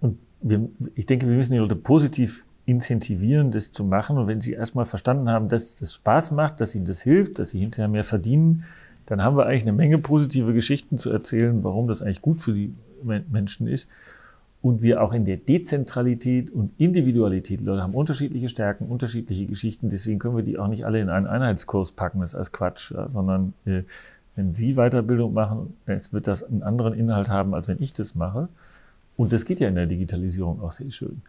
und wir, ich denke, wir müssen die Leute positiv incentivieren, das zu machen. Und wenn sie erstmal verstanden haben, dass das Spaß macht, dass ihnen das hilft, dass sie hinterher mehr verdienen, dann haben wir eigentlich eine Menge positive Geschichten zu erzählen, warum das eigentlich gut für die Menschen ist und wir auch in der Dezentralität und Individualität, Leute haben unterschiedliche Stärken, unterschiedliche Geschichten, deswegen können wir die auch nicht alle in einen Einheitskurs packen, das ist als Quatsch, ja, sondern äh, wenn Sie Weiterbildung machen, es wird das einen anderen Inhalt haben, als wenn ich das mache. Und das geht ja in der Digitalisierung auch sehr schön.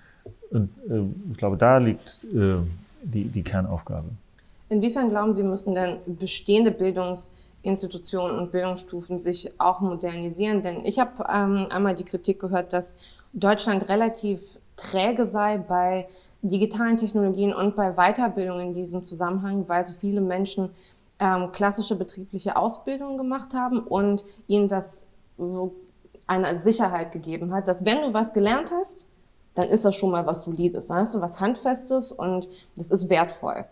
Und äh, ich glaube, da liegt äh, die, die Kernaufgabe. Inwiefern glauben Sie, müssen denn bestehende Bildungsinstitutionen und Bildungsstufen sich auch modernisieren? Denn ich habe ähm, einmal die Kritik gehört, dass Deutschland relativ träge sei bei digitalen Technologien und bei Weiterbildung in diesem Zusammenhang, weil so viele Menschen ähm, klassische betriebliche Ausbildung gemacht haben und ihnen das so eine Sicherheit gegeben hat, dass wenn du was gelernt hast, dann ist das schon mal was Solides, dann hast du was Handfestes und das ist wertvoll.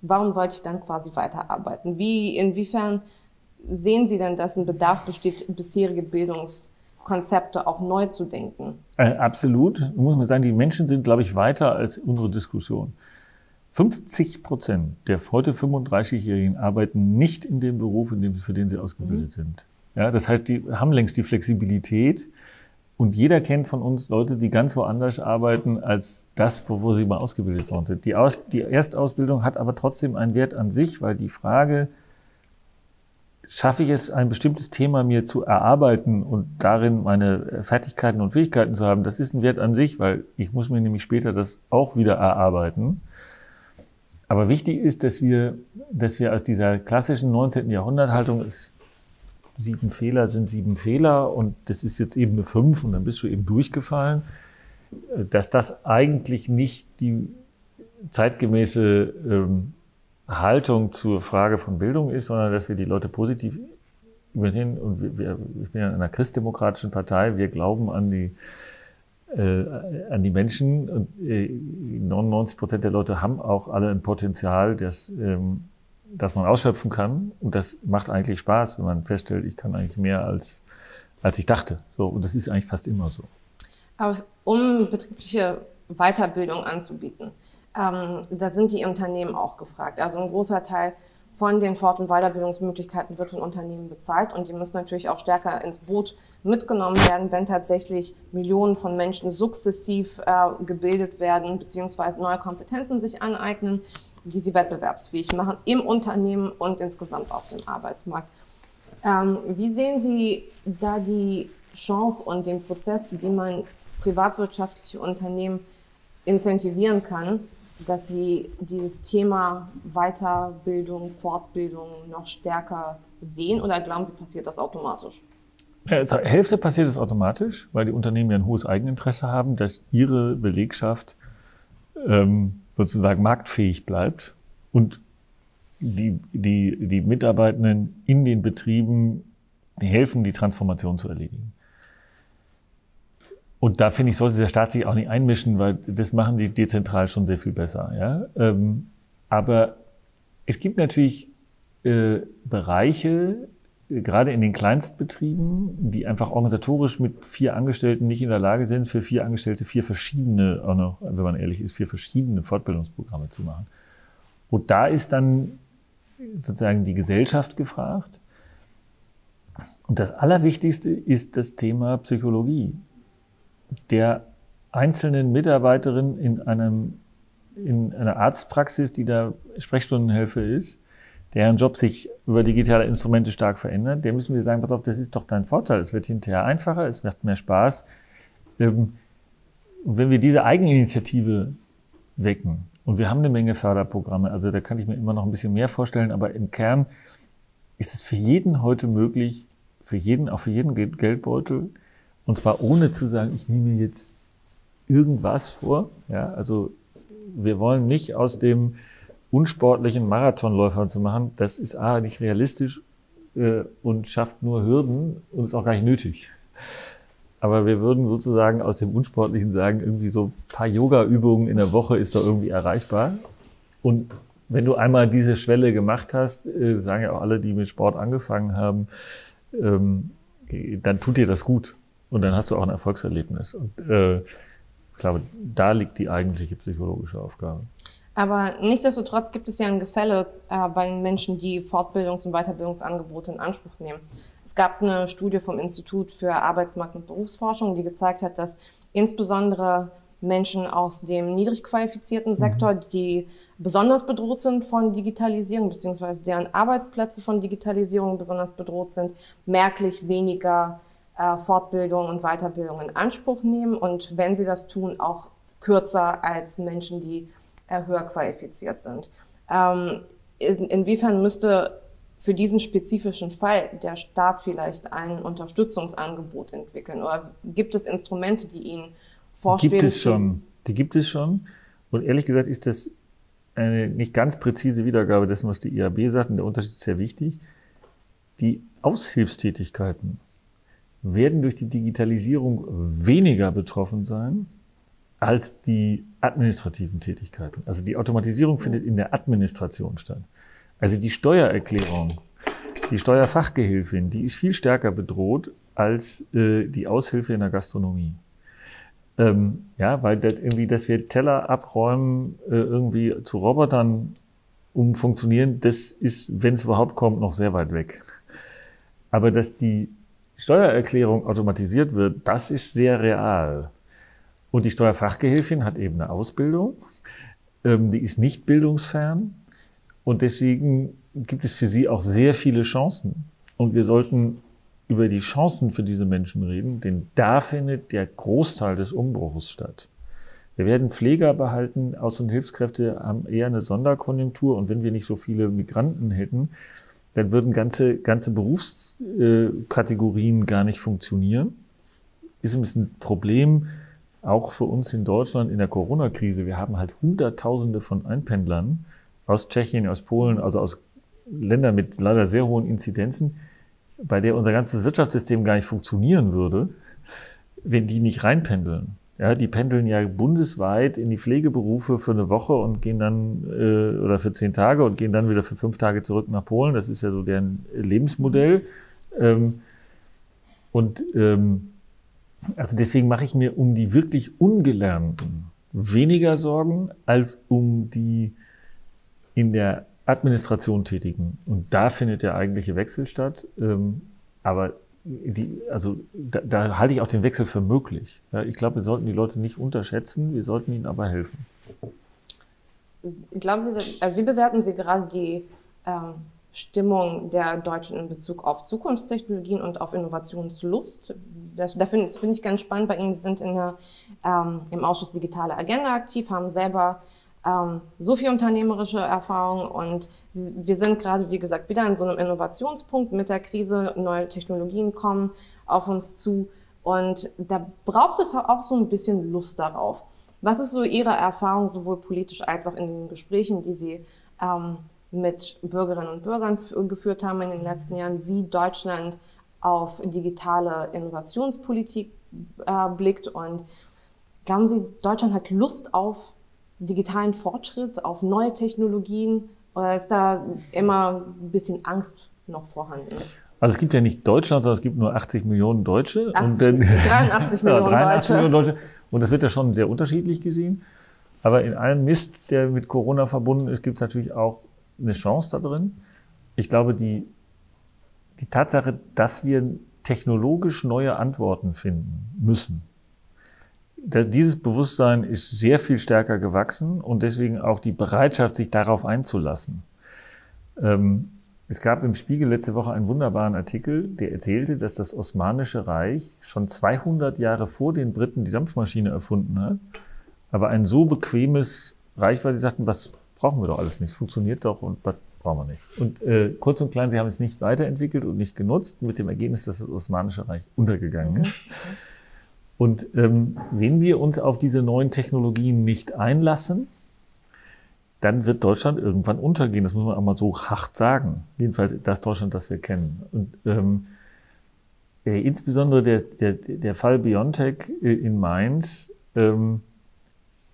Warum sollte ich dann quasi weiterarbeiten? Wie, inwiefern sehen Sie denn, dass ein Bedarf besteht, bisherige Bildungs- Konzepte auch neu zu denken. Äh, absolut. Muss man sagen, die Menschen sind, glaube ich, weiter als unsere Diskussion. 50 Prozent der heute 35-Jährigen arbeiten nicht in dem Beruf, in dem, für den sie ausgebildet mhm. sind. Ja, das heißt, die haben längst die Flexibilität. Und jeder kennt von uns Leute, die ganz woanders arbeiten als das, wo, wo sie mal ausgebildet worden sind. Die, Aus, die Erstausbildung hat aber trotzdem einen Wert an sich, weil die Frage, schaffe ich es, ein bestimmtes Thema mir zu erarbeiten und darin meine Fertigkeiten und Fähigkeiten zu haben, das ist ein Wert an sich, weil ich muss mir nämlich später das auch wieder erarbeiten. Aber wichtig ist, dass wir, dass wir aus dieser klassischen 19. Jahrhunderthaltung sieben Fehler sind sieben Fehler und das ist jetzt Ebene fünf und dann bist du eben durchgefallen, dass das eigentlich nicht die zeitgemäße ähm, Haltung zur Frage von Bildung ist, sondern dass wir die Leute positiv übernehmen. Und wir, wir, ich bin ja in einer christdemokratischen Partei, wir glauben an die, äh, an die Menschen und äh, 99 Prozent der Leute haben auch alle ein Potenzial, das, ähm, das man ausschöpfen kann. Und das macht eigentlich Spaß, wenn man feststellt, ich kann eigentlich mehr als, als ich dachte. So, und das ist eigentlich fast immer so. Aber um betriebliche Weiterbildung anzubieten, ähm, da sind die Unternehmen auch gefragt. Also ein großer Teil von den Fort- und Weiterbildungsmöglichkeiten wird von Unternehmen bezahlt und die müssen natürlich auch stärker ins Boot mitgenommen werden, wenn tatsächlich Millionen von Menschen sukzessiv äh, gebildet werden beziehungsweise neue Kompetenzen sich aneignen, die sie wettbewerbsfähig machen im Unternehmen und insgesamt auf dem Arbeitsmarkt. Ähm, wie sehen Sie da die Chance und den Prozess, wie man privatwirtschaftliche Unternehmen incentivieren kann, dass Sie dieses Thema Weiterbildung, Fortbildung noch stärker sehen oder glauben Sie, passiert das automatisch? Ja, zur Hälfte passiert es automatisch, weil die Unternehmen ja ein hohes Eigeninteresse haben, dass ihre Belegschaft ähm, sozusagen marktfähig bleibt und die, die, die Mitarbeitenden in den Betrieben helfen, die Transformation zu erledigen. Und da finde ich, sollte der Staat sich auch nicht einmischen, weil das machen die dezentral schon sehr viel besser. Ja? Ähm, aber es gibt natürlich äh, Bereiche, äh, gerade in den Kleinstbetrieben, die einfach organisatorisch mit vier Angestellten nicht in der Lage sind, für vier Angestellte vier verschiedene, auch noch, wenn man ehrlich ist, vier verschiedene Fortbildungsprogramme zu machen. Und da ist dann sozusagen die Gesellschaft gefragt. Und das Allerwichtigste ist das Thema Psychologie der einzelnen Mitarbeiterin in, einem, in einer Arztpraxis, die da Sprechstundenhilfe ist, deren Job sich über digitale Instrumente stark verändert, der müssen wir sagen, pass auf, das ist doch dein Vorteil. Es wird hinterher einfacher, es macht mehr Spaß. Ähm, und wenn wir diese Eigeninitiative wecken Und wir haben eine Menge Förderprogramme. Also da kann ich mir immer noch ein bisschen mehr vorstellen. Aber im Kern ist es für jeden heute möglich, für jeden, auch für jeden Geldbeutel, und zwar ohne zu sagen, ich nehme jetzt irgendwas vor. Ja, also wir wollen nicht aus dem unsportlichen Marathonläufer zu machen. Das ist A, nicht realistisch äh, und schafft nur Hürden und ist auch gar nicht nötig. Aber wir würden sozusagen aus dem Unsportlichen sagen, irgendwie so ein paar Yoga-Übungen in der Woche ist doch irgendwie erreichbar. Und wenn du einmal diese Schwelle gemacht hast, äh, sagen ja auch alle, die mit Sport angefangen haben, ähm, dann tut dir das gut. Und dann hast du auch ein Erfolgserlebnis. Und äh, ich glaube, da liegt die eigentliche psychologische Aufgabe. Aber nichtsdestotrotz gibt es ja ein Gefälle äh, bei den Menschen, die Fortbildungs- und Weiterbildungsangebote in Anspruch nehmen. Es gab eine Studie vom Institut für Arbeitsmarkt und Berufsforschung, die gezeigt hat, dass insbesondere Menschen aus dem niedrig qualifizierten mhm. Sektor, die besonders bedroht sind von Digitalisierung, beziehungsweise deren Arbeitsplätze von Digitalisierung besonders bedroht sind, merklich weniger Fortbildung und Weiterbildung in Anspruch nehmen und wenn sie das tun, auch kürzer als Menschen, die äh, höher qualifiziert sind. Ähm, in, inwiefern müsste für diesen spezifischen Fall der Staat vielleicht ein Unterstützungsangebot entwickeln? Oder gibt es Instrumente, die Ihnen vorschweben? Die gibt es schon. Die gibt es schon. Und ehrlich gesagt ist das eine nicht ganz präzise Wiedergabe dessen, was die IAB sagt. Und der Unterschied ist sehr wichtig. Die Aushilfstätigkeiten werden durch die Digitalisierung weniger betroffen sein als die administrativen Tätigkeiten. Also die Automatisierung findet in der Administration statt. Also die Steuererklärung, die Steuerfachgehilfin, die ist viel stärker bedroht als äh, die Aushilfe in der Gastronomie. Ähm, ja, weil das irgendwie, dass wir Teller abräumen, äh, irgendwie zu Robotern umfunktionieren, das ist, wenn es überhaupt kommt, noch sehr weit weg. Aber dass die Steuererklärung automatisiert wird, das ist sehr real. Und die Steuerfachgehilfin hat eben eine Ausbildung, ähm, die ist nicht bildungsfern und deswegen gibt es für sie auch sehr viele Chancen. Und wir sollten über die Chancen für diese Menschen reden, denn da findet der Großteil des Umbruchs statt. Wir werden Pfleger behalten, Aus- und Hilfskräfte haben eher eine Sonderkonjunktur und wenn wir nicht so viele Migranten hätten, dann würden ganze, ganze Berufskategorien gar nicht funktionieren. Ist ein bisschen ein Problem, auch für uns in Deutschland in der Corona-Krise. Wir haben halt Hunderttausende von Einpendlern aus Tschechien, aus Polen, also aus Ländern mit leider sehr hohen Inzidenzen, bei der unser ganzes Wirtschaftssystem gar nicht funktionieren würde, wenn die nicht reinpendeln. Ja, die pendeln ja bundesweit in die Pflegeberufe für eine Woche und gehen dann äh, oder für zehn Tage und gehen dann wieder für fünf Tage zurück nach Polen. Das ist ja so deren Lebensmodell. Ähm, und ähm, also deswegen mache ich mir um die wirklich Ungelernten weniger Sorgen als um die in der Administration tätigen. Und da findet der eigentliche Wechsel statt. Ähm, aber die, also da, da, halte ich auch den Wechsel für möglich. Ja, ich glaube, wir sollten die Leute nicht unterschätzen, wir sollten ihnen aber helfen. Glauben Sie, also wie bewerten Sie gerade die ähm, Stimmung der Deutschen in Bezug auf Zukunftstechnologien und auf Innovationslust? Das, da finde find ich ganz spannend bei Ihnen. Sie sind in der, ähm, im Ausschuss Digitale Agenda aktiv, haben selber ähm, so viel unternehmerische Erfahrung und wir sind gerade, wie gesagt, wieder in so einem Innovationspunkt mit der Krise. Neue Technologien kommen auf uns zu und da braucht es auch so ein bisschen Lust darauf. Was ist so Ihre Erfahrung, sowohl politisch als auch in den Gesprächen, die Sie ähm, mit Bürgerinnen und Bürgern geführt haben in den letzten Jahren, wie Deutschland auf digitale Innovationspolitik äh, blickt und glauben Sie, Deutschland hat Lust auf digitalen Fortschritt, auf neue Technologien? Oder ist da immer ein bisschen Angst noch vorhanden? Also es gibt ja nicht Deutschland, sondern es gibt nur 80 Millionen Deutsche. 80, und dann, 83 Millionen ja, 83 Deutsche. Millionen Deutsche. Und das wird ja schon sehr unterschiedlich gesehen. Aber in allem Mist, der mit Corona verbunden ist, gibt es natürlich auch eine Chance da drin. Ich glaube, die, die Tatsache, dass wir technologisch neue Antworten finden müssen, dieses Bewusstsein ist sehr viel stärker gewachsen und deswegen auch die Bereitschaft, sich darauf einzulassen. Ähm, es gab im Spiegel letzte Woche einen wunderbaren Artikel, der erzählte, dass das Osmanische Reich schon 200 Jahre vor den Briten die Dampfmaschine erfunden hat, aber ein so bequemes reich, weil sie sagten, was brauchen wir doch alles nicht, funktioniert doch und was brauchen wir nicht. Und äh, kurz und klein, sie haben es nicht weiterentwickelt und nicht genutzt, mit dem Ergebnis, dass das Osmanische Reich untergegangen ist. Und ähm, wenn wir uns auf diese neuen Technologien nicht einlassen, dann wird Deutschland irgendwann untergehen. Das muss man auch mal so hart sagen. Jedenfalls das Deutschland, das wir kennen. Und ähm, äh, insbesondere der, der, der Fall Biontech äh, in Mainz ähm,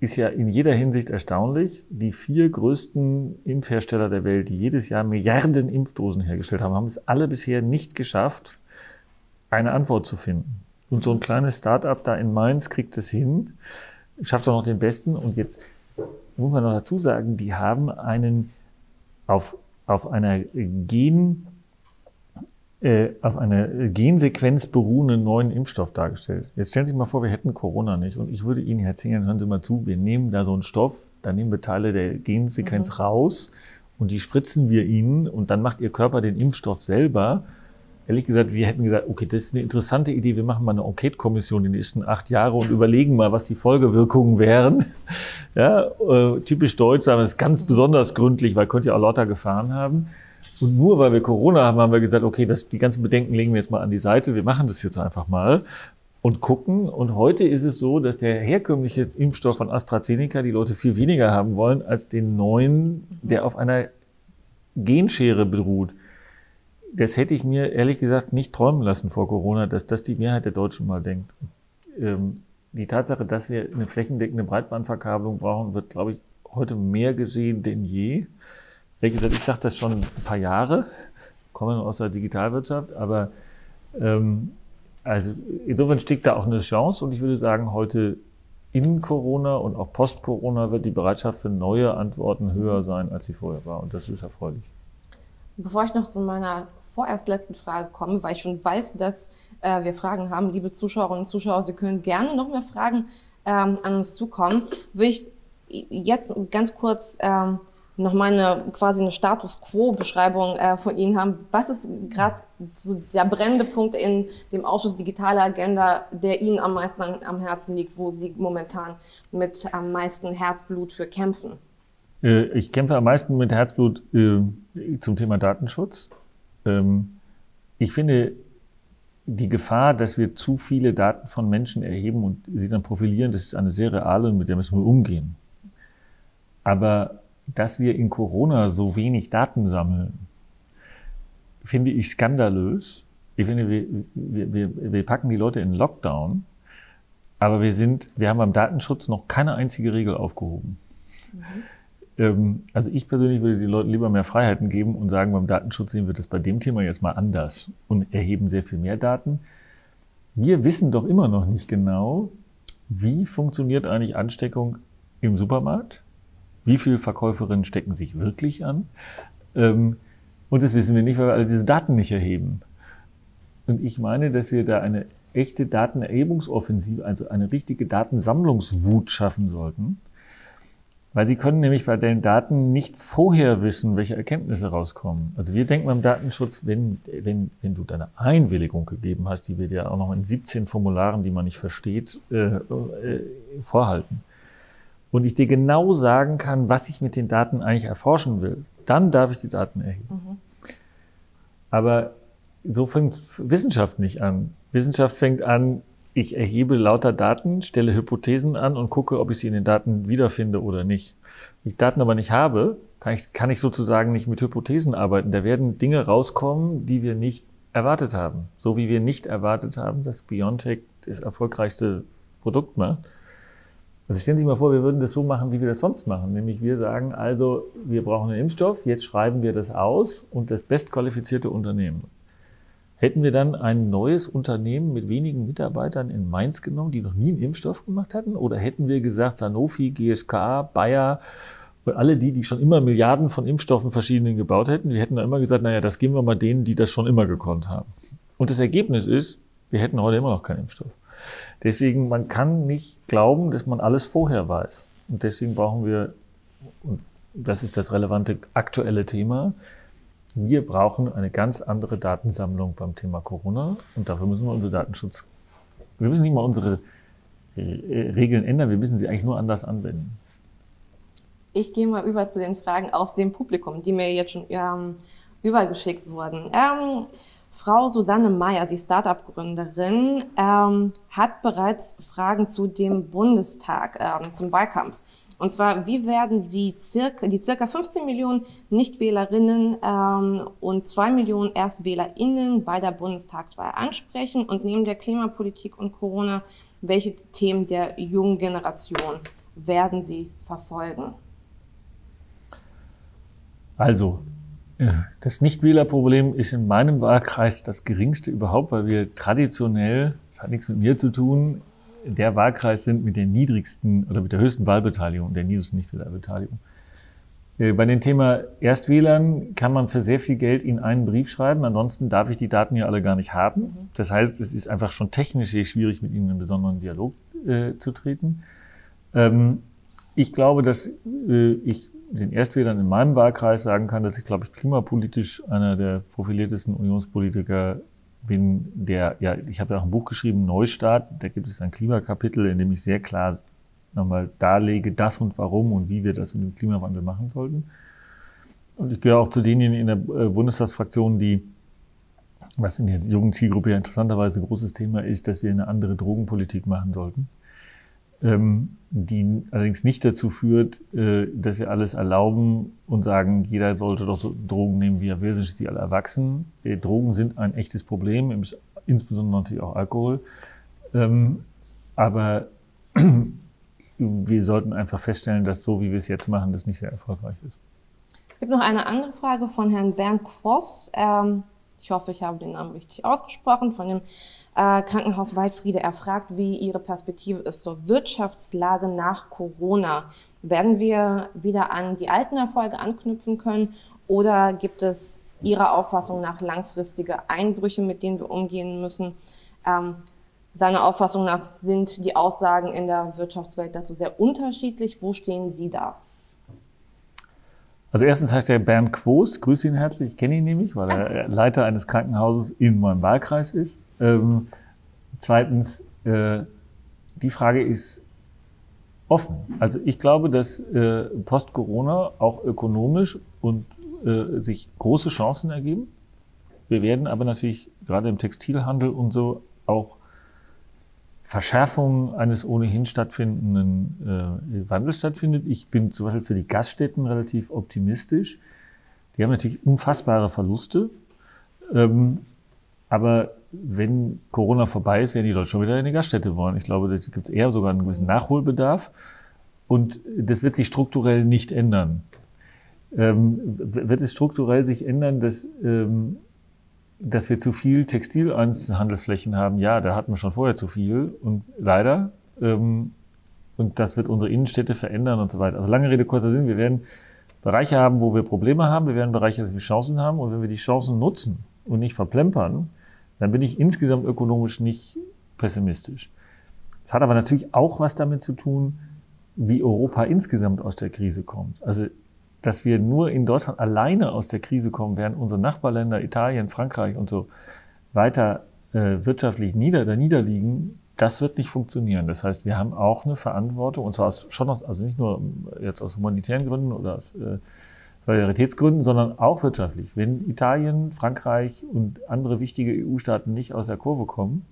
ist ja in jeder Hinsicht erstaunlich. Die vier größten Impfhersteller der Welt, die jedes Jahr Milliarden Impfdosen hergestellt haben, haben es alle bisher nicht geschafft, eine Antwort zu finden. Und so ein kleines Start-up da in Mainz kriegt es hin, schafft auch noch den besten. Und jetzt muss man noch dazu sagen, die haben einen auf, auf einer Gen, äh, auf einer Gensequenz beruhenden neuen Impfstoff dargestellt. Jetzt stellen Sie sich mal vor, wir hätten Corona nicht und ich würde Ihnen erzählen, hören Sie mal zu, wir nehmen da so einen Stoff, da nehmen wir Teile der Gensequenz mhm. raus und die spritzen wir Ihnen und dann macht Ihr Körper den Impfstoff selber ehrlich gesagt, wir hätten gesagt, okay, das ist eine interessante Idee, wir machen mal eine Enquete-Kommission die nächsten acht Jahre und überlegen mal, was die Folgewirkungen wären. Ja, äh, typisch deutsch, aber das ist ganz besonders gründlich, weil könnte ja auch lauter Gefahren haben. Und nur weil wir Corona haben, haben wir gesagt, okay, das, die ganzen Bedenken legen wir jetzt mal an die Seite, wir machen das jetzt einfach mal und gucken. Und heute ist es so, dass der herkömmliche Impfstoff von AstraZeneca die Leute viel weniger haben wollen als den neuen, der auf einer Genschere beruht das hätte ich mir ehrlich gesagt nicht träumen lassen vor Corona, dass das die Mehrheit der Deutschen mal denkt. Ähm, die Tatsache, dass wir eine flächendeckende Breitbandverkabelung brauchen, wird, glaube ich, heute mehr gesehen denn je. Ehrlich gesagt, ich sage das schon ein paar Jahre, komme aus der Digitalwirtschaft, aber ähm, also insofern steckt da auch eine Chance und ich würde sagen, heute in Corona und auch post-Corona wird die Bereitschaft für neue Antworten höher sein, als sie vorher war und das ist erfreulich. Bevor ich noch zu meiner vorerst letzten Frage komme, weil ich schon weiß, dass äh, wir Fragen haben, liebe Zuschauerinnen und Zuschauer, Sie können gerne noch mehr Fragen ähm, an uns zukommen, würde ich jetzt ganz kurz ähm, noch mal eine quasi eine Status Quo Beschreibung äh, von Ihnen haben. Was ist gerade so der brennende Punkt in dem Ausschuss Digitale Agenda, der Ihnen am meisten am Herzen liegt, wo Sie momentan mit am meisten Herzblut für kämpfen? Äh, ich kämpfe am meisten mit Herzblut äh, zum Thema Datenschutz. Ähm, ich finde die Gefahr, dass wir zu viele Daten von Menschen erheben und sie dann profilieren, das ist eine sehr reale und mit der müssen wir umgehen. Aber dass wir in Corona so wenig Daten sammeln, finde ich skandalös. Ich finde, wir, wir, wir, packen die Leute in Lockdown, aber wir sind, wir haben beim Datenschutz noch keine einzige Regel aufgehoben. Mhm. Ähm, also ich persönlich würde den Leuten lieber mehr Freiheiten geben und sagen, beim Datenschutz sehen wir das bei dem Thema jetzt mal anders und erheben sehr viel mehr Daten. Wir wissen doch immer noch nicht genau, wie funktioniert eigentlich Ansteckung im Supermarkt? Wie viele Verkäuferinnen stecken sich wirklich an? Ähm, und das wissen wir nicht, weil wir alle diese Daten nicht erheben. Und ich meine, dass wir da eine echte Datenerhebungsoffensive, also eine richtige Datensammlungswut schaffen sollten weil Sie können nämlich bei den Daten nicht vorher wissen, welche Erkenntnisse rauskommen. Also wir denken beim Datenschutz, wenn, wenn, wenn du deine Einwilligung gegeben hast, die wir dir auch noch in 17 Formularen, die man nicht versteht, äh, äh, vorhalten. Und ich dir genau sagen kann, was ich mit den Daten eigentlich erforschen will, dann darf ich die Daten erheben. Mhm. Aber so fängt Wissenschaft nicht an. Wissenschaft fängt an, ich erhebe lauter Daten, stelle Hypothesen an und gucke, ob ich sie in den Daten wiederfinde oder nicht. Wenn ich Daten aber nicht habe, kann ich, kann ich sozusagen nicht mit Hypothesen arbeiten. Da werden Dinge rauskommen, die wir nicht erwartet haben. So wie wir nicht erwartet haben, dass BioNTech das erfolgreichste Produkt macht. Also stellen Sie sich mal vor, wir würden das so machen, wie wir das sonst machen. Nämlich wir sagen also, wir brauchen einen Impfstoff, jetzt schreiben wir das aus und das bestqualifizierte Unternehmen. Hätten wir dann ein neues Unternehmen mit wenigen Mitarbeitern in Mainz genommen, die noch nie einen Impfstoff gemacht hatten? Oder hätten wir gesagt, Sanofi, GSK, Bayer und alle die, die schon immer Milliarden von Impfstoffen verschiedenen gebaut hätten, wir hätten dann immer gesagt, naja, das geben wir mal denen, die das schon immer gekonnt haben. Und das Ergebnis ist, wir hätten heute immer noch keinen Impfstoff. Deswegen, man kann nicht glauben, dass man alles vorher weiß. Und deswegen brauchen wir, und das ist das relevante aktuelle Thema, wir brauchen eine ganz andere Datensammlung beim Thema Corona und dafür müssen wir unsere Datenschutz, wir müssen nicht mal unsere äh, Regeln ändern, wir müssen sie eigentlich nur anders anwenden. Ich gehe mal über zu den Fragen aus dem Publikum, die mir jetzt schon ähm, übergeschickt wurden. Ähm, Frau Susanne Meyer, sie Startup-Gründerin, ähm, hat bereits Fragen zu dem Bundestag, ähm, zum Wahlkampf. Und zwar, wie werden Sie circa, die circa 15 Millionen Nichtwählerinnen ähm, und 2 Millionen ErstwählerInnen bei der Bundestagswahl ansprechen und neben der Klimapolitik und Corona, welche Themen der jungen Generation werden Sie verfolgen? Also, äh, das Nichtwählerproblem ist in meinem Wahlkreis das geringste überhaupt, weil wir traditionell, das hat nichts mit mir zu tun, der Wahlkreis sind mit der niedrigsten oder mit der höchsten Wahlbeteiligung, der niedrigsten Nichtwählerbeteiligung. Äh, bei dem Thema Erstwählern kann man für sehr viel Geld Ihnen einen Brief schreiben. Ansonsten darf ich die Daten ja alle gar nicht haben. Mhm. Das heißt, es ist einfach schon technisch sehr schwierig, mit Ihnen in einen besonderen Dialog äh, zu treten. Ähm, ich glaube, dass äh, ich den Erstwählern in meinem Wahlkreis sagen kann, dass ich, glaube ich, klimapolitisch einer der profiliertesten Unionspolitiker bin, der, ja, ich habe ja auch ein Buch geschrieben, Neustart, da gibt es ein Klimakapitel, in dem ich sehr klar nochmal darlege, das und warum und wie wir das mit dem Klimawandel machen sollten. Und ich gehöre auch zu denjenigen in der äh, Bundestagsfraktion, die, was in der jungen Zielgruppe ja interessanterweise ein großes Thema ist, dass wir eine andere Drogenpolitik machen sollten. Ähm, die allerdings nicht dazu führt, äh, dass wir alles erlauben und sagen, jeder sollte doch so Drogen nehmen, wie er will, sind sie alle erwachsen. Äh, Drogen sind ein echtes Problem, insbesondere natürlich auch Alkohol. Ähm, aber wir sollten einfach feststellen, dass so, wie wir es jetzt machen, das nicht sehr erfolgreich ist. Es gibt noch eine andere Frage von Herrn Bernd Quoss. Ähm, ich hoffe, ich habe den Namen richtig ausgesprochen, von dem äh, Krankenhaus Waldfriede. Er fragt, wie Ihre Perspektive ist zur Wirtschaftslage nach Corona. Werden wir wieder an die alten Erfolge anknüpfen können oder gibt es Ihrer Auffassung nach langfristige Einbrüche, mit denen wir umgehen müssen? Ähm, seiner Auffassung nach sind die Aussagen in der Wirtschaftswelt dazu sehr unterschiedlich. Wo stehen Sie da? Also erstens heißt er Bernd Quost, grüße ihn herzlich, ich kenne ihn nämlich, weil er Leiter eines Krankenhauses in meinem Wahlkreis ist. Ähm, zweitens, äh, die Frage ist offen. Also ich glaube, dass äh, post-Corona auch ökonomisch und äh, sich große Chancen ergeben. Wir werden aber natürlich gerade im Textilhandel und so auch Verschärfung eines ohnehin stattfindenden äh, Wandels stattfindet. Ich bin zum Beispiel für die Gaststätten relativ optimistisch. Die haben natürlich unfassbare Verluste. Ähm, aber wenn Corona vorbei ist, werden die Leute schon wieder in die Gaststätte wollen. Ich glaube, da gibt es eher sogar einen gewissen Nachholbedarf. Und das wird sich strukturell nicht ändern. Ähm, wird es strukturell sich ändern, dass ähm, dass wir zu viel Textilhandelsflächen haben, ja, da hatten wir schon vorher zu viel und leider. Ähm, und das wird unsere Innenstädte verändern und so weiter. Also lange Rede, kurzer Sinn, wir werden Bereiche haben, wo wir Probleme haben, wir werden Bereiche, wo wir Chancen haben und wenn wir die Chancen nutzen und nicht verplempern, dann bin ich insgesamt ökonomisch nicht pessimistisch. Es hat aber natürlich auch was damit zu tun, wie Europa insgesamt aus der Krise kommt. Also dass wir nur in Deutschland alleine aus der Krise kommen, während unsere Nachbarländer, Italien, Frankreich und so weiter äh, wirtschaftlich nieder, da niederliegen, das wird nicht funktionieren. Das heißt, wir haben auch eine Verantwortung, und zwar aus, schon aus, also nicht nur jetzt aus humanitären Gründen oder aus äh, Solidaritätsgründen, sondern auch wirtschaftlich. Wenn Italien, Frankreich und andere wichtige EU-Staaten nicht aus der Kurve kommen,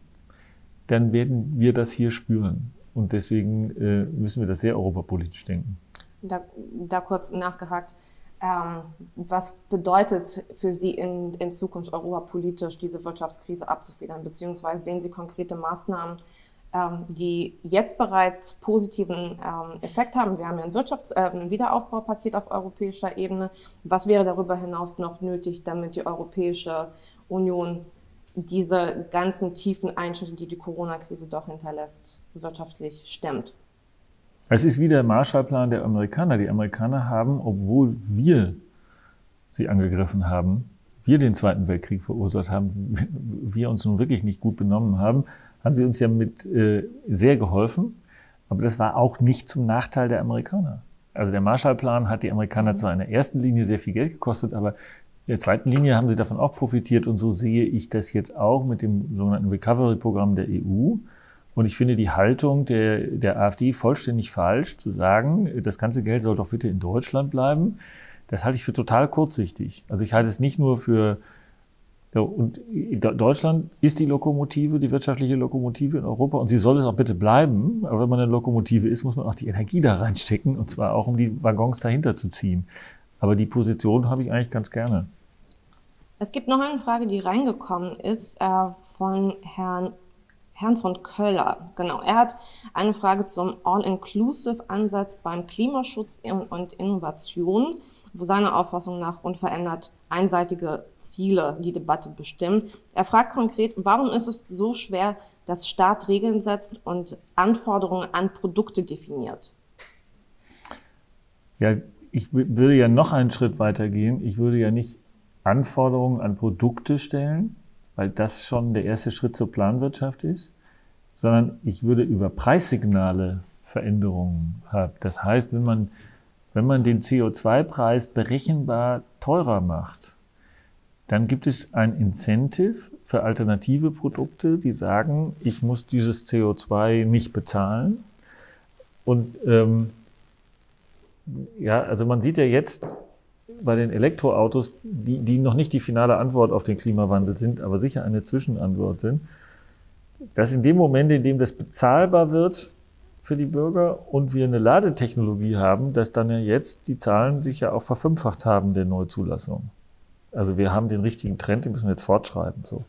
dann werden wir das hier spüren. Und deswegen äh, müssen wir das sehr europapolitisch denken da, da kurz nachgehakt. Ähm, was bedeutet für Sie in, in Zukunft europapolitisch diese Wirtschaftskrise abzufedern? Beziehungsweise sehen Sie konkrete Maßnahmen, ähm, die jetzt bereits positiven ähm, Effekt haben? Wir haben ja ein Wirtschafts-, äh, ein Wiederaufbaupaket auf europäischer Ebene. Was wäre darüber hinaus noch nötig, damit die Europäische Union diese ganzen tiefen Einschnitte, die die Corona-Krise doch hinterlässt, wirtschaftlich stemmt? Es ist wie der Marshallplan der Amerikaner. Die Amerikaner haben, obwohl wir sie angegriffen haben, wir den Zweiten Weltkrieg verursacht haben, wir uns nun wirklich nicht gut benommen haben, haben sie uns ja mit äh, sehr geholfen. Aber das war auch nicht zum Nachteil der Amerikaner. Also der Marshallplan hat die Amerikaner zwar in der ersten Linie sehr viel Geld gekostet, aber in der zweiten Linie haben sie davon auch profitiert. Und so sehe ich das jetzt auch mit dem sogenannten Recovery-Programm der EU, Und ich finde die Haltung der, der AfD vollständig falsch, zu sagen, das ganze Geld soll doch bitte in Deutschland bleiben. Das halte ich für total kurzsichtig. Also ich halte es nicht nur für, und Deutschland ist die Lokomotive, die wirtschaftliche Lokomotive in Europa und sie soll es auch bitte bleiben. Aber wenn man eine Lokomotive ist, muss man auch die Energie da reinstecken und zwar auch, um die Waggons dahinter zu ziehen. Aber die Position habe ich eigentlich ganz gerne. Es gibt noch eine Frage, die reingekommen ist äh, von Herrn Herrn von Köller. Genau, er hat eine Frage zum All-Inclusive-Ansatz beim Klimaschutz und Innovation, wo seiner Auffassung nach unverändert einseitige Ziele die Debatte bestimmen. Er fragt konkret, warum ist es so schwer, dass Staat Regeln setzt und Anforderungen an Produkte definiert? Ja, ich würde ja noch einen Schritt weiter gehen. Ich würde ja nicht Anforderungen an Produkte stellen, weil das schon der erste Schritt zur Planwirtschaft ist, sondern ich würde über Preissignale Veränderungen haben. Das heißt, wenn man, wenn man den CO2-Preis berechenbar teurer macht, dann gibt es ein Incentive für alternative Produkte, die sagen, ich muss dieses CO2 nicht bezahlen. Und ähm, ja, also man sieht ja jetzt, bei den Elektroautos, die, die noch nicht die finale Antwort auf den Klimawandel sind, aber sicher eine Zwischenantwort sind, dass in dem Moment, in dem das bezahlbar wird für die Bürger und wir eine Ladetechnologie haben, dass dann ja jetzt die Zahlen sich ja auch verfünffacht haben der Neuzulassung. Also wir haben den richtigen Trend, den müssen wir jetzt fortschreiben. So.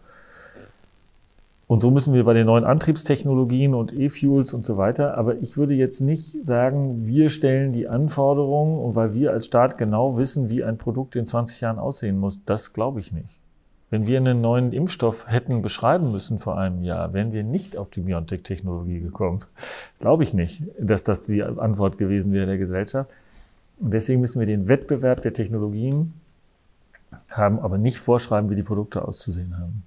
Und so müssen wir bei den neuen Antriebstechnologien und E-Fuels und so weiter. Aber ich würde jetzt nicht sagen, wir stellen die Anforderungen und weil wir als Staat genau wissen, wie ein Produkt in 20 Jahren aussehen muss. Das glaube ich nicht. Wenn wir einen neuen Impfstoff hätten beschreiben müssen vor einem Jahr, wären wir nicht auf die BioNTech-Technologie gekommen. Glaube ich nicht, dass das die Antwort gewesen wäre der Gesellschaft. Und deswegen müssen wir den Wettbewerb der Technologien haben, aber nicht vorschreiben, wie die Produkte auszusehen haben.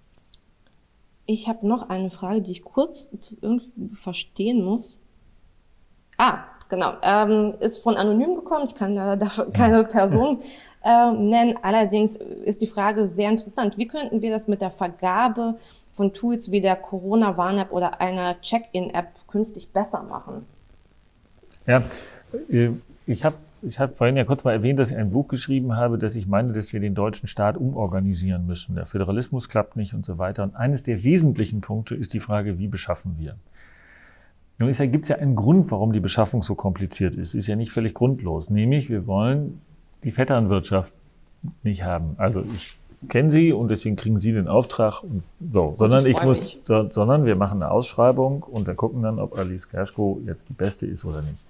Ich habe noch eine Frage, die ich kurz irgendwie verstehen muss. Ah, genau. Ähm, ist von anonym gekommen. Ich kann leider dafür keine Person äh, nennen. Allerdings ist die Frage sehr interessant. Wie könnten wir das mit der Vergabe von Tools wie der Corona-Warn-App oder einer Check-in-App künftig besser machen? Ja, äh, ich habe ich habe vorhin ja kurz mal erwähnt, dass ich ein Buch geschrieben habe, dass ich meine, dass wir den deutschen Staat umorganisieren müssen. Der Föderalismus klappt nicht und so weiter. Und eines der wesentlichen Punkte ist die Frage, wie beschaffen wir? Nun ja, gibt es ja einen Grund, warum die Beschaffung so kompliziert ist. Ist ja nicht völlig grundlos. Nämlich, wir wollen die Vetternwirtschaft nicht haben. Also ich kenne sie und deswegen kriegen sie den Auftrag und so. sondern ich, ich muss, so, sondern wir machen eine Ausschreibung und dann gucken dann, ob Alice Gerschko jetzt die beste ist oder nicht.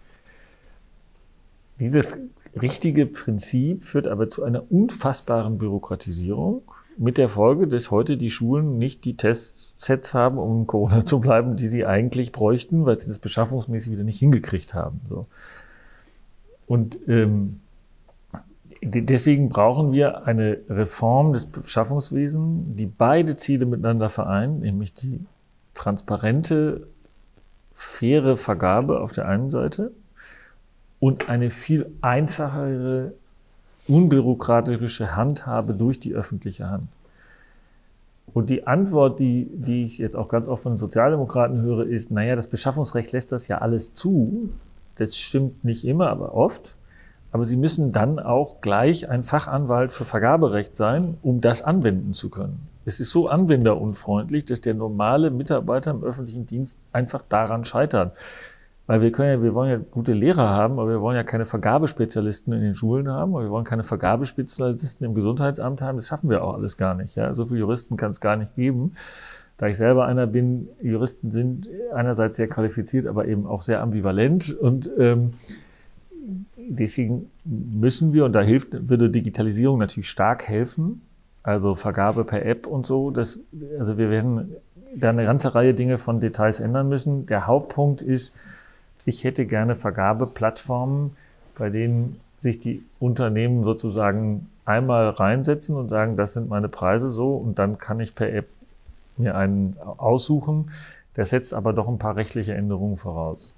Dieses richtige Prinzip führt aber zu einer unfassbaren Bürokratisierung mit der Folge, dass heute die Schulen nicht die Testsets haben, um Corona zu bleiben, die sie eigentlich bräuchten, weil sie das beschaffungsmäßig wieder nicht hingekriegt haben. So. Und ähm, deswegen brauchen wir eine Reform des Beschaffungswesens, die beide Ziele miteinander vereint, nämlich die transparente, faire Vergabe auf der einen Seite und eine viel einfachere, unbürokratische Handhabe durch die öffentliche Hand. Und die Antwort, die, die ich jetzt auch ganz oft von Sozialdemokraten höre, ist, naja, das Beschaffungsrecht lässt das ja alles zu. Das stimmt nicht immer, aber oft. Aber Sie müssen dann auch gleich ein Fachanwalt für Vergaberecht sein, um das anwenden zu können. Es ist so anwenderunfreundlich, dass der normale Mitarbeiter im öffentlichen Dienst einfach daran scheitert. Weil wir können ja, wir wollen ja gute Lehrer haben, aber wir wollen ja keine Vergabespezialisten in den Schulen haben, wir wollen keine Vergabespezialisten im Gesundheitsamt haben. Das schaffen wir auch alles gar nicht. Ja? So viele Juristen kann es gar nicht geben. Da ich selber einer bin, Juristen sind einerseits sehr qualifiziert, aber eben auch sehr ambivalent und ähm, deswegen müssen wir, und da hilft, würde Digitalisierung natürlich stark helfen, also Vergabe per App und so. Das, also wir werden da eine ganze Reihe Dinge von Details ändern müssen. Der Hauptpunkt ist, ich hätte gerne Vergabeplattformen, bei denen sich die Unternehmen sozusagen einmal reinsetzen und sagen, das sind meine Preise so und dann kann ich per App mir einen aussuchen. Der setzt aber doch ein paar rechtliche Änderungen voraus.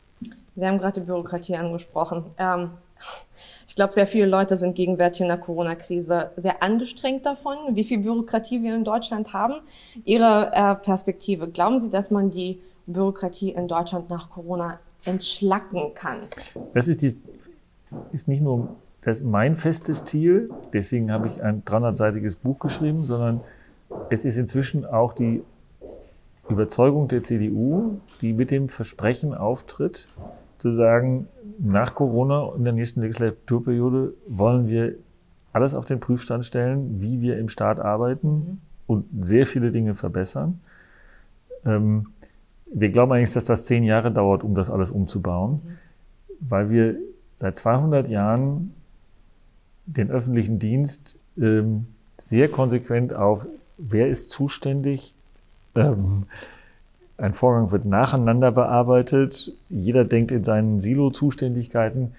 Sie haben gerade die Bürokratie angesprochen. Ähm, ich glaube, sehr viele Leute sind gegenwärtig in der Corona-Krise sehr angestrengt davon, wie viel Bürokratie wir in Deutschland haben. Ihre äh, Perspektive, glauben Sie, dass man die Bürokratie in Deutschland nach Corona entschlacken kann? Das ist, die, ist nicht nur das mein festes Ziel, deswegen habe ich ein 300-seitiges Buch geschrieben, sondern es ist inzwischen auch die Überzeugung der CDU, die mit dem Versprechen auftritt, zu sagen, nach Corona in der nächsten Legislaturperiode wollen wir alles auf den Prüfstand stellen, wie wir im Staat arbeiten mhm. und sehr viele Dinge verbessern. Ähm, wir glauben eigentlich, dass das zehn Jahre dauert, um das alles umzubauen, mhm. weil wir seit 200 Jahren den öffentlichen Dienst ähm, sehr konsequent auf, wer ist zuständig, ähm, ein Vorgang wird nacheinander bearbeitet, jeder denkt in seinen Silo-Zuständigkeiten.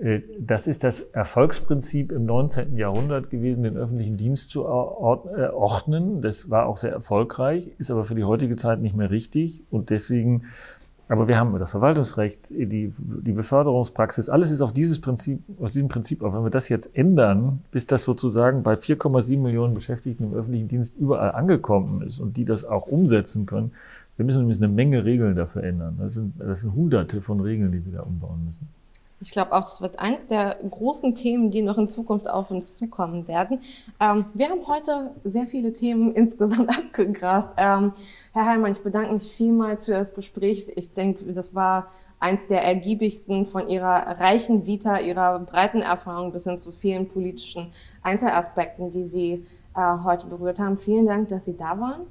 Äh, das ist das Erfolgsprinzip im 19. Jahrhundert gewesen, den öffentlichen Dienst zu ordnen. Das war auch sehr erfolgreich, ist aber für die heutige Zeit nicht mehr richtig. Und deswegen, aber wir haben das Verwaltungsrecht, die, die Beförderungspraxis, alles ist auf dieses Prinzip, aus diesem Prinzip auf. Wenn wir das jetzt ändern, bis das sozusagen bei 4,7 Millionen Beschäftigten im öffentlichen Dienst überall angekommen ist und die das auch umsetzen können, wir müssen übrigens eine Menge Regeln dafür ändern. Das sind, das sind hunderte von Regeln, die wir da umbauen müssen. Ich glaube auch, das wird eins der großen Themen, die noch in Zukunft auf uns zukommen werden. Ähm, wir haben heute sehr viele Themen insgesamt abgegrast. Ähm, Herr Heimann, ich bedanke mich vielmals für das Gespräch. Ich denke, das war eins der ergiebigsten von Ihrer reichen Vita, Ihrer breiten Erfahrung bis hin zu vielen politischen Einzelaspekten, die Sie äh, heute berührt haben. Vielen Dank, dass Sie da waren.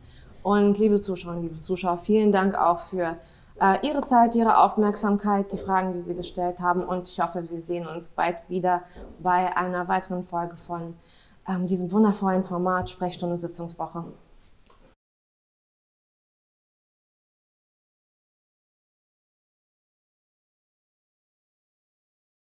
Und liebe Zuschauerinnen, liebe Zuschauer, vielen Dank auch für äh, Ihre Zeit, Ihre Aufmerksamkeit, die Fragen, die Sie gestellt haben. Und ich hoffe, wir sehen uns bald wieder bei einer weiteren Folge von ähm, diesem wundervollen Format Sprechstunde Sitzungswoche.